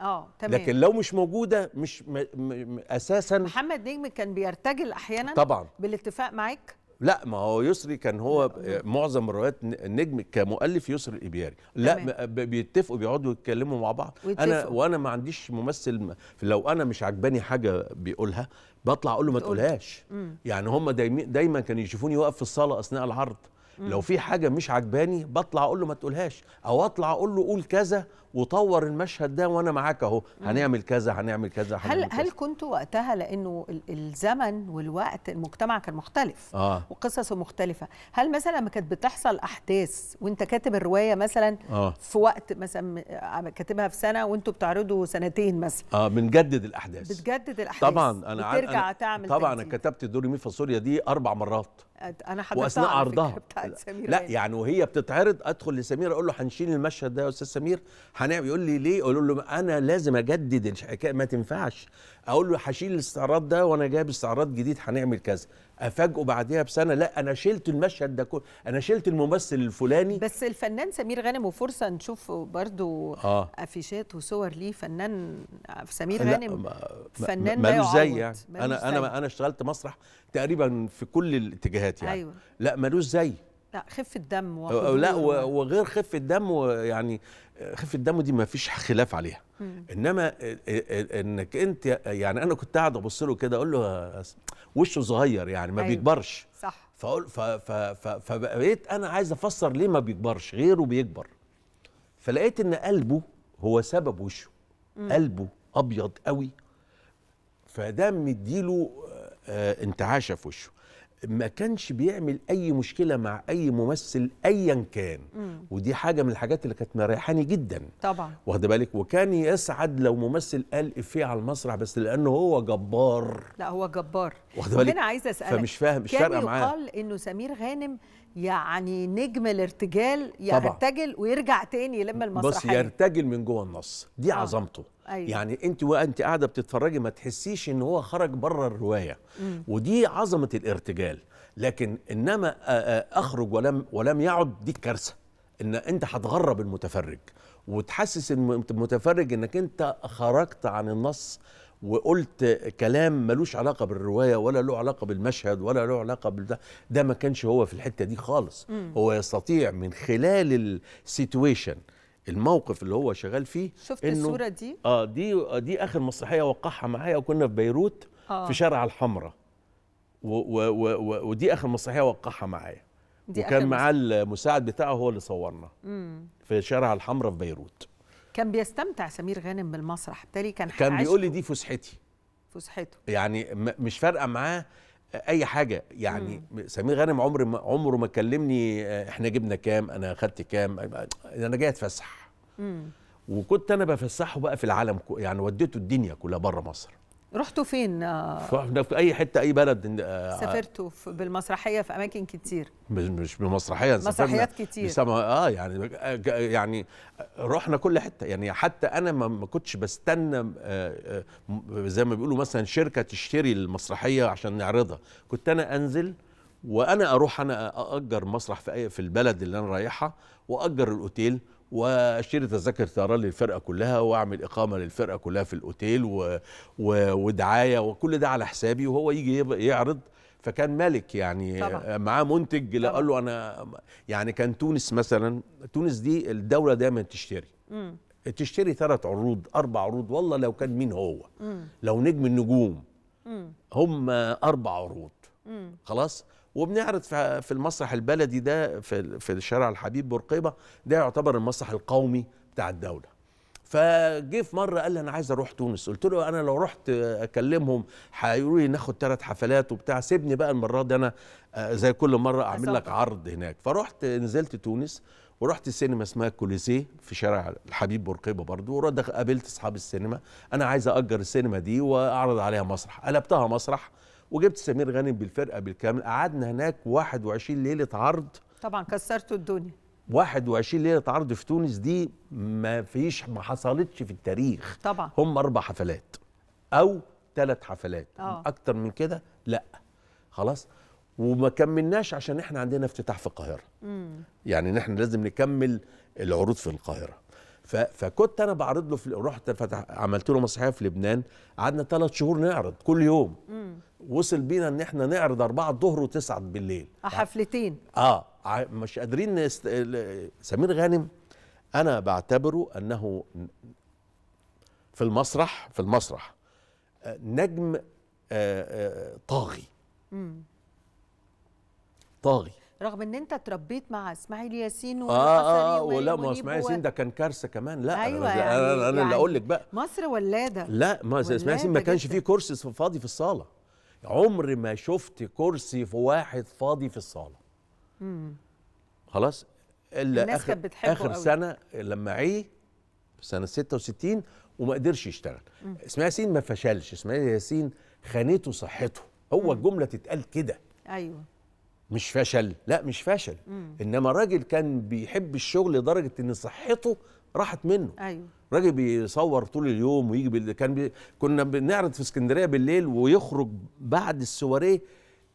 آه تمام. لكن لو مش موجودة مش م... م... م... أساسا محمد نجم كان بيرتجل أحيانا طبعا. بالاتفاق معاك؟ لا ما هو يسري كان هو معظم الروايات النجم كمؤلف يسري الإبياري. لا بيتفقوا بيقعدوا يتكلموا مع بعض. أنا ويتفقوا. وأنا ما عنديش ممثل لو أنا مش عجباني حاجة بيقولها بطلع أقول له ما. تقولهاش. يعني هم دايما كانوا يشوفوني واقف في الصالة أثناء العرض. لو في حاجة مش عجباني بطلع أقول له ما تقولهاش أو أطلع أقول له قول كذا وطور المشهد ده وأنا معاك أهو هنعمل كذا هنعمل كذا هل هنعمل هل كذا. كنتوا وقتها لأنه ال- الزمن والوقت المجتمع كان مختلف آه. وقصصه مختلفة هل مثلا لما كانت بتحصل أحداث وأنت كاتب الرواية مثلا آه. في وقت مثلا م- كاتبها في سنة وأنتوا بتعرضوا سنتين مثلا؟ آه بنجدد الأحداث. بتجدد الأحداث طبعا أنا بترجع أنا تعمل طبعا أنا. كتبت دوري مي فاصوليا دي أربع مرات. أنا حضرتها وأثناء عرضها. بتاعت سمير لا. يعني وهي بتتعرض أدخل لسمير أقول له هنشيل المشهد ده يا أستاذ سمير؟ هنعمل يقول لي ليه؟ أقول له أنا لازم أجدد الحكاية ما تنفعش. أقول له هشيل الاستعراض ده وأنا جايب استعراض جديد هنعمل كذا. أفاجئه بعديها بسنة لا أنا شلت المشهد ده كله أنا شلت الممثل الفلاني بس الفنان سمير غانم وفرصة نشوف برضو آه أفيشات وصور ليه فنان سمير غانم ما- فنان لا مالوش زي. يعني أنا. أنا أنا اشتغلت مسرح تقريبا في كل الاتجاهات يعني أيوة. لا مالوش زي لا خفة دم لا وغير خفة دم ويعني خفة الدم دي ما فيش خلاف عليها مم. إنما إنك أنت يعني أنا كنت قاعد أبص له كده أقول له وشه صغير يعني ما أيوة. بيكبرش صح فأقول فبقيت أنا عايز أفسر ليه ما بيكبرش غيره بيكبر فلقيت إن قلبه هو سبب وشه مم. قلبه أبيض قوي فده مديله آه، آه، انتعاشة في وشه ما كانش بيعمل أي مشكلة مع أي ممثل ايا كان. مم. ودي حاجة من الحاجات اللي كانت مريحاني جدا. طبعا. واخد بالك؟ وكان يسعد لو ممثل قال إفيه على المسرح بس لأنه هو جبار. لا هو جبار. واخد بالك؟ وهنا عايزة أسألك فمش فاهم مش فارقة معاه. يقال إنه سمير غانم يعني نجم الارتجال طبعا. يرتجل ويرجع تاني يلم بص المسرحيه يرتجل من جوه النص. دي آه. عظمته. أيوة. يعني أنت وأنت قاعدة بتتفرجي ما تحسيش إن هو خرج بره الرواية مم. ودي عظمة الارتجال لكن إنما أخرج ولم ولم يعد دي كارثة إن أنت هتغرب المتفرج وتحسس الم- المتفرج إنك أنت خرجت عن النص وقلت كلام ملوش علاقة بالرواية ولا له علاقة بالمشهد ولا له علاقة بالده ده ما كانش هو في الحتة دي خالص مم. هو يستطيع من خلال ال situation الموقف اللي هو شغال فيه شفت إنه- الصورة دي؟ آه دي دي آخر مسرحية وقعها معايا وكنا في بيروت آه. في شارع الحمراء ودي آخر مسرحية وقعها معايا. دي وكان معاه المساعد بتاعه هو اللي صورنا. مم. في شارع الحمراء في بيروت. كان بيستمتع سمير غانم بالمسرح. بالتالي كان كان بيقول لي دي فسحتي. فسحته. يعني مش فارقة معاه أي حاجة. يعني سمير غانم عمر ما عمره ما كلمني آه، إحنا جبنا كام أنا اخدت كام أنا جاي أتفسح. مم. وكنت أنا بفسحه بقى في العالم يعني وديته الدنيا كلها بره مصر. رحتوا فين؟ آه، فاحنا في أي حتة أي بلد آه، سافرتوا في- بالمسرحية في أماكن كتير؟ مش بمسرحية مسرحيات كتير. بسما آه يعني يعني رحنا كل حتة. يعني حتى أنا ما كنتش بستنى آه، آه، زي ما بيقولوا مثلا شركة تشتري المسرحية عشان نعرضها. كنت أنا أنزل وأنا أروح أنا أأجر مسرح في أي في البلد اللي أنا رايحها وأجر الأوتيل واشتري تذاكر طيران للفرقة كلها وأعمل إقامة للفرقة كلها في الأوتيل و... و... ودعاية وكل ده على حسابي وهو يجي يعرض فكان ملك يعني طبعا. معاه منتج قال له أنا يعني كان تونس مثلا تونس دي الدولة دايما تشتري مم. تشتري ثلاث عروض أربع عروض والله لو كان مين هو مم. لو نجم النجوم مم. هم أربع عروض مم. خلاص وبنعرض في المسرح البلدي ده في في شارع الحبيب بورقيبة ده يعتبر المسرح القومي بتاع الدولة. فجه في مرة قال لي أنا عايز أروح تونس. قلت له أنا لو رحت أكلمهم هيقولوا لي ناخد ثلاث حفلات وبتاع. سيبني بقى المرة دي أنا آه، زي كل مرة أعمل لك. عرض هناك. فرحت نزلت تونس ورحت السينما اسمها كوليسيه في شارع الحبيب بورقيبة برضو ورحت قابلت أصحاب السينما. أنا عايز أجر السينما دي وأعرض عليها مسرح. قلبتها مسرح. وجبت سمير غانم بالفرقة بالكامل. قعدنا هناك 21 ليلة عرض. طبعا كسرتوا الدنيا. 21 ليلة عرض في تونس دي ما فيش ما حصلتش في التاريخ. طبعا. هم أربع حفلات أو ثلاث حفلات. آه. أكتر من كده؟ لا. خلاص. وما كملناش عشان إحنا عندنا افتتاح في القاهرة. مم. يعني نحن لازم نكمل العروض في القاهرة. فكنت أنا بعرض له في رحت فتح عملت له مسرحيه في لبنان قعدنا ثلاث شهور نعرض كل يوم. مم. وصل بينا إن إحنا نعرض أربعة الظهر وتسعة بالليل. آه، حفلتين. آه مش قادرين نست... سمير غانم أنا بعتبره أنه في المسرح في المسرح آه، نجم آه، طاغي. طاغي. رغم إن أنت اتربيت مع إسماعيل ياسين آه آه والحصري ولا ما إسماعيل ياسين ده كان كارثة كمان. لا أيوة يعني أنا, أنا اللي يعني أقول لك بقى. مصر ولاده. لا ما إسماعيل ياسين ما كانش. فيه كرسي فاضي في الصالة. عمر ما شفت كرسي في واحد فاضي في الصالة. مم. خلاص؟ إلا الناس آخر كانت آخر قوي. سنة لما عي في سنه 66 وما قدرش يشتغل. إسماعيل ياسين ما فشلش. إسماعيل ياسين خانته صحته. هو الجملة تتقال كده. أيوه. مش فشل. لا مش فشل. مم. إنما راجل كان بيحب الشغل لدرجة إن صحته راحت منه. أيوه. راجل بيصور طول اليوم ويجي بال... كان بي... كنا بنعرض في اسكندرية بالليل ويخرج بعد السواريه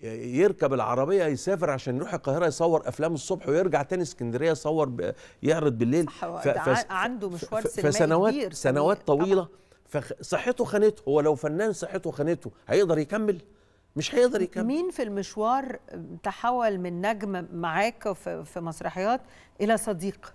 يركب العربية يسافر عشان يروح القاهرة يصور أفلام الصبح ويرجع تاني اسكندرية يصور ب... يعرض بالليل. صح، ده ع- عنده مشوار ف- فسنوات كبير، سنوات سنوات، طويلة. فصحته خانته هو لو فنان صحته خانته هيقدر يكمل؟ مش هيقدر يكمل. مين في المشوار تحول من نجم معاك في, في مسرحيات إلى صديق؟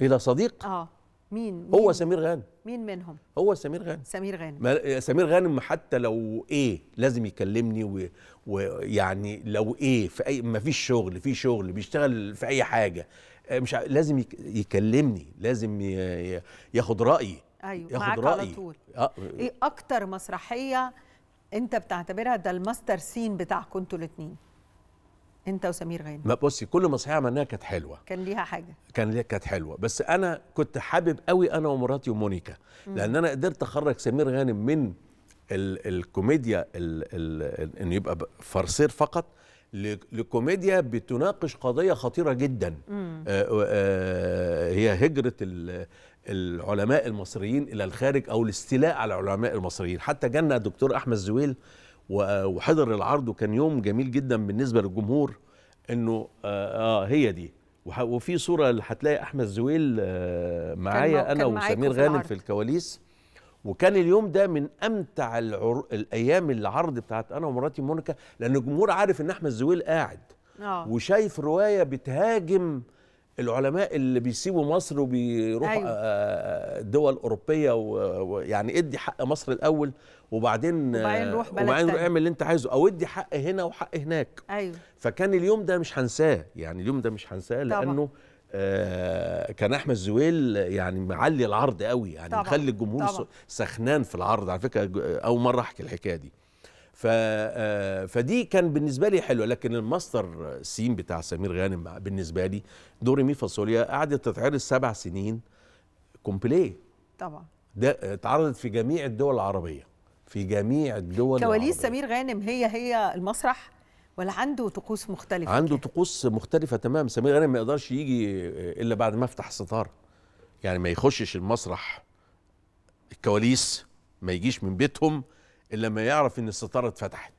إلى صديق؟ آه. مين؟ هو مين- سمير غانم. مين منهم؟ هو سمير غانم. سمير غانم. سمير غانم حتى لو إيه لازم يكلمني ويعني لو إيه في أي ما فيش شغل في شغل بيشتغل في أي حاجة. آه، مش لازم يك- يكلمني لازم ياخد رأيي. أيوه ياخد معاك رأيي. على طول. آه. إيه أكتر مسرحية انت بتعتبرها ده ال master scene بتاعكم أنتوا الاثنين انت وسمير غانم. ما بصي كل مسرحيه عملناها كانت حلوة. كان ليها حاجة. كان ليها كانت حلوة. بس أنا كنت حابب قوي أنا ومراتي ومونيكا. لأن أنا قدرت أخرج سمير غانم من ال الكوميديا ال ال انه يبقى فرسير فقط لكوميديا بتناقش قضية خطيرة جدا. آه آه هي هجرة ال- العلماء المصريين إلى الخارج أو الاستيلاء على العلماء المصريين. حتى جانا الدكتور أحمد زويل وحضر العرض وكان يوم جميل جدا بالنسبة للجمهور إنه آه, آه هي دي. وفي صورة هتلاقي أحمد زويل آه معايا أنا وسمير غانم. في الكواليس. وكان اليوم ده من أمتع العر... الأيام العرض بتاعت أنا ومراتي مونيكا لأن الجمهور عارف إن أحمد زويل قاعد. آه. وشايف رواية بتهاجم العلماء اللي بيسيبوا مصر وبيروحوا أيوة. أيوة. دول أوروبية ويعني ادي حق مصر الأول وبعدين وبعدين آه، روح بلد وبعدين روح تاني. اعمل اللي انت عايزه أو ادي حق هنا وحق هناك أيوه فكان اليوم ده مش هنساه يعني اليوم ده مش هنساه طبعا. لأنه آه كان أحمد زويل يعني معلي العرض قوي يعني. مخلي الجمهور طبعا. سخنان في العرض على فكرة أول مرة أحكي الحكاية دي آه، فدي كان بالنسبة لي حلوة. لكن ال master scene بتاع سمير غانم بالنسبة لي دو ري مي فاصوليا قعدت تتعرض سبع سنين complet طبعا. ده اتعرضت في جميع الدول العربية. في جميع الدول كواليس. سمير غانم هي هي المسرح ولا عنده طقوس مختلفة؟ عنده طقوس مختلفة تمام سمير غانم ما يقدرش يجي إلا بعد ما افتح الستارة يعني ما يخشش المسرح الكواليس ما يجيش من بيتهم. إلا لما يعرف إن الستارة اتفتحت.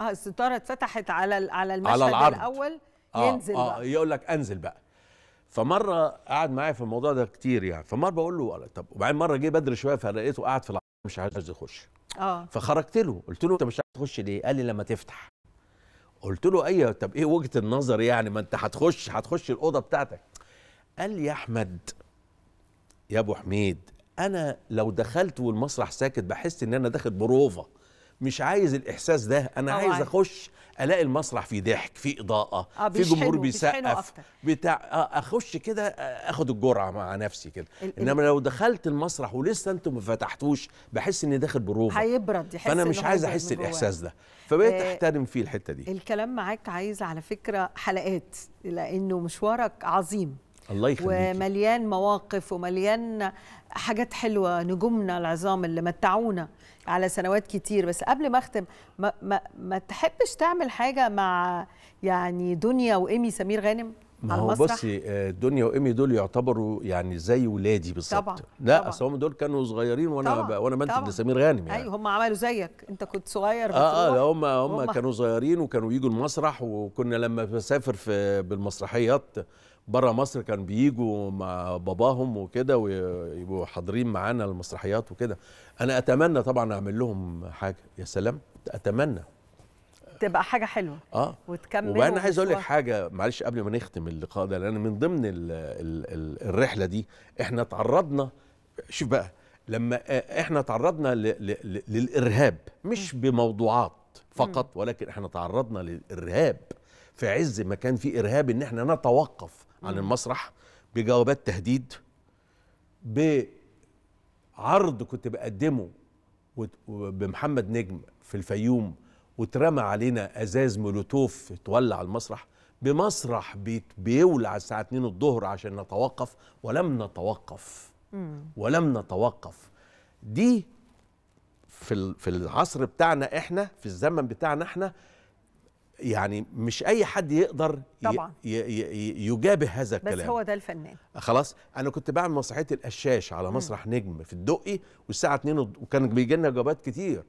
آه الستارة اتفتحت على على المشهد على العرض. الأول. آه ينزل آه بقى. يقول لك أنزل بقى. فمرة قعد معايا في الموضوع ده كتير يعني. فمرة بقول له طب وبعدين مرة جه بدري شوية فلقيته قاعد في العرض مش عايز يخش. آه. فخرجت له قلت له أنت مش عايز تخش ليه؟ قال لي لما تفتح. قلت له أيوه طب إيه وجهة النظر يعني؟ ما أنت هتخش هتخش الأوضة بتاعتك. قال لي يا أحمد يا أبو حميد أنا لو دخلت والمسرح ساكت بحس إن أنا داخل بروفة مش عايز الإحساس ده أنا. عايز أخش ألاقي المسرح فيه ضحك فيه إضاءة آه، في جمهور بيسقف. بتاع آه، أخش كده آه، آخد الجرعة مع نفسي كده إنما لو دخلت المسرح ولسه أنتم ما فتحتوش بحس إني داخل بروفة هيبرد يحس فأنا مش عايز أحس. الإحساس ده فبقيت آه، أحترم فيه الحتة دي الكلام معاك عايز على فكرة حلقات لأنه مشوارك عظيم الله يخليك ومليان مواقف ومليان حاجات حلوة نجومنا العظام اللي متعونا على سنوات كتير بس قبل ما أختم ما, ما, ما تحبش تعمل حاجة مع يعني دنيا وإيمي سمير غانم ما هو بصي آه، دنيا وإيمي دول يعتبروا يعني زي ولادي بالظبط طبعاً، لا. أصل هم دول كانوا صغيرين وأنا طبعاً،. وأنا طبعاً. لسمير غانم يعني أيوه هم عملوا زيك أنت كنت صغير آه آه هم هم كانوا صغيرين وكانوا يجوا المسرح وكنا لما بسافر في بالمسرحيات بره مصر كان بيجوا مع باباهم وكده ويبقوا حاضرين معانا المسرحيات وكده. أنا أتمنى طبعا أعمل لهم حاجة. يا سلام. أتمنى. تبقى حاجة حلوة. آه. وتكمل وبعدين عايز أقول لك. حاجة معلش قبل ما نختم اللقاء ده لأن من ضمن ال ال ال الرحلة دي إحنا تعرضنا شوف بقى لما إحنا تعرضنا للإرهاب مش بموضوعات فقط ولكن إحنا تعرضنا للإرهاب. في عز ما كان في إرهاب إن إحنا نتوقف. عن المسرح بجوابات تهديد بعرض كنت بقدمه بمحمد نجم في الفيوم واترمى علينا أزاز مولوتوف اتولع على المسرح بمسرح بيولع الساعة 2 الظهر عشان نتوقف ولم نتوقف. ولم نتوقف. دي في في العصر بتاعنا إحنا في الزمن بتاعنا إحنا يعني مش أي حد يقدر طبعاً. يجابه هذا بس الكلام. هو ده الفنان. خلاص؟ أنا كنت بعمل مسرحية القشاش على مسرح نجم في الدقي والساعة 2 وكان بيجي لنا جوابات كتير.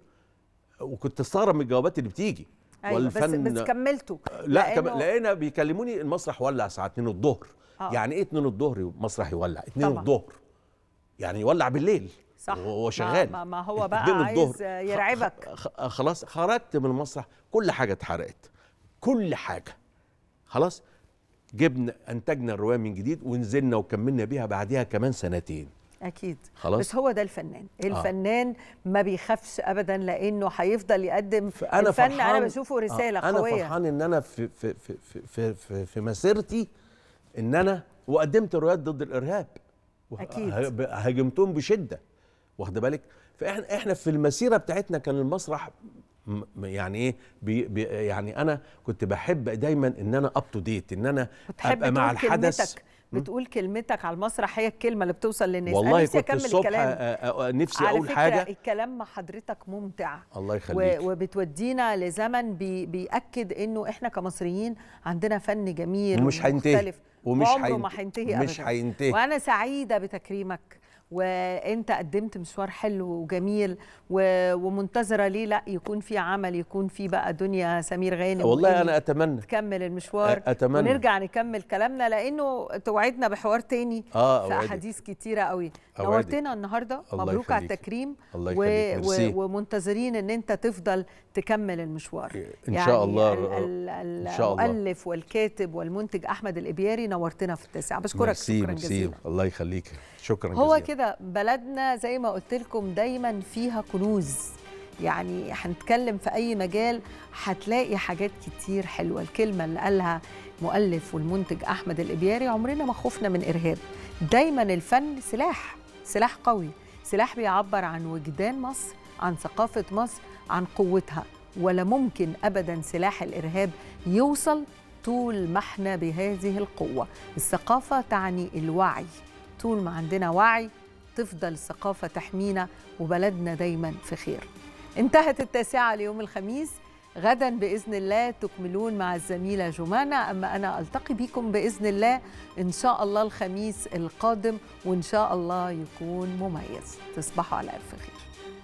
وكنت استغرب من الجوابات اللي بتيجي. أيوه بس بس كملته. لا كم... لقينا بيكلموني المسرح ولع الساعة 2 الظهر. آه. يعني إيه 2 الظهر؟ مسرح يولع. 2 طبعاً. الظهر. يعني يولع بالليل. صح. وهو شغال. ما, ما هو بقى 2 عايز. يرعبك. خلاص خرجت من المسرح. كل حاجة اتحرقت. كل حاجة. خلاص؟ جبنا انتجنا الرواية من جديد ونزلنا وكملنا بيها بعديها كمان سنتين. أكيد. خلاص. بس هو ده الفنان. الفنان ما بيخافش ابدا لأنه هيفضل يقدم فانا الفن. فرحان أنا بشوفه رسالة آه، أنا قوية. فرحان إن أنا في في في في في, في, مسيرتي إن أنا وقدمت روايات ضد الإرهاب. ه- هاجمتهم بشدة. واخد بالك؟ فإحنا إحنا في المسيرة بتاعتنا كان المسرح يعني إيه؟ بي بي يعني أنا كنت بحب دايما إن أنا up to date إن أنا أبقى مع الحدث. بتقول كلمتك على المسرح هي الكلمة اللي بتوصل للناس. أنا والله نفسي كنت أكمل الصبح الكلام. نفسي على أقول فكرة حاجة. الكلام مع حضرتك ممتع. الله يخليك. وبتودينا لزمن بي بيأكد إنه إحنا كمصريين عندنا فن جميل ومش هينتهي. ومش هينتهي مش ابدا. هينتهي. وأنا سعيدة بتكريمك. وانت قدمت مشوار حلو وجميل و... ومنتظرة ليه لا يكون في عمل يكون في بقى دنيا سمير غانم والله أنا أتمنى تكمل المشوار أتمنى. ونرجع نكمل كلامنا لأنه توعدنا بحوار تاني آه، في. أحاديث كتيرة قوي. نورتنا النهارده مبروك على. التكريم الله و... يخليك. ميرسي. و... ومنتظرين إن أنت تفضل تكمل المشوار إن شاء الله. ال... ال... إن شاء الله. المؤلف والكاتب والمنتج أحمد الإبياري نورتنا في التاسعه بشكرك ميرسي شكرا ميرسي جزيلا الله يخليك شكرا هو جزيلا كده بلدنا زي ما قلت لكم دايما فيها كنوز. يعني هنتكلم في أي مجال هتلاقي حاجات كتير حلوة. الكلمة اللي قالها مؤلف والمنتج أحمد الإبياري عمرنا ما خفنا من إرهاب. دايما الفن سلاح سلاح قوي. سلاح بيعبر عن وجدان مصر عن ثقافة مصر عن قوتها. ولا ممكن ابدا سلاح الإرهاب يوصل طول ما إحنا بهذه القوة. الثقافة تعني الوعي. طول ما عندنا وعي تفضل الثقافة تحمينا وبلدنا دايما في خير. انتهت التاسعة ليوم الخميس. غدا بإذن الله تكملون مع الزميلة جمانة. أما أنا ألتقي بكم بإذن الله إن شاء الله الخميس القادم وإن شاء الله يكون مميز. تصبحوا على ألف خير.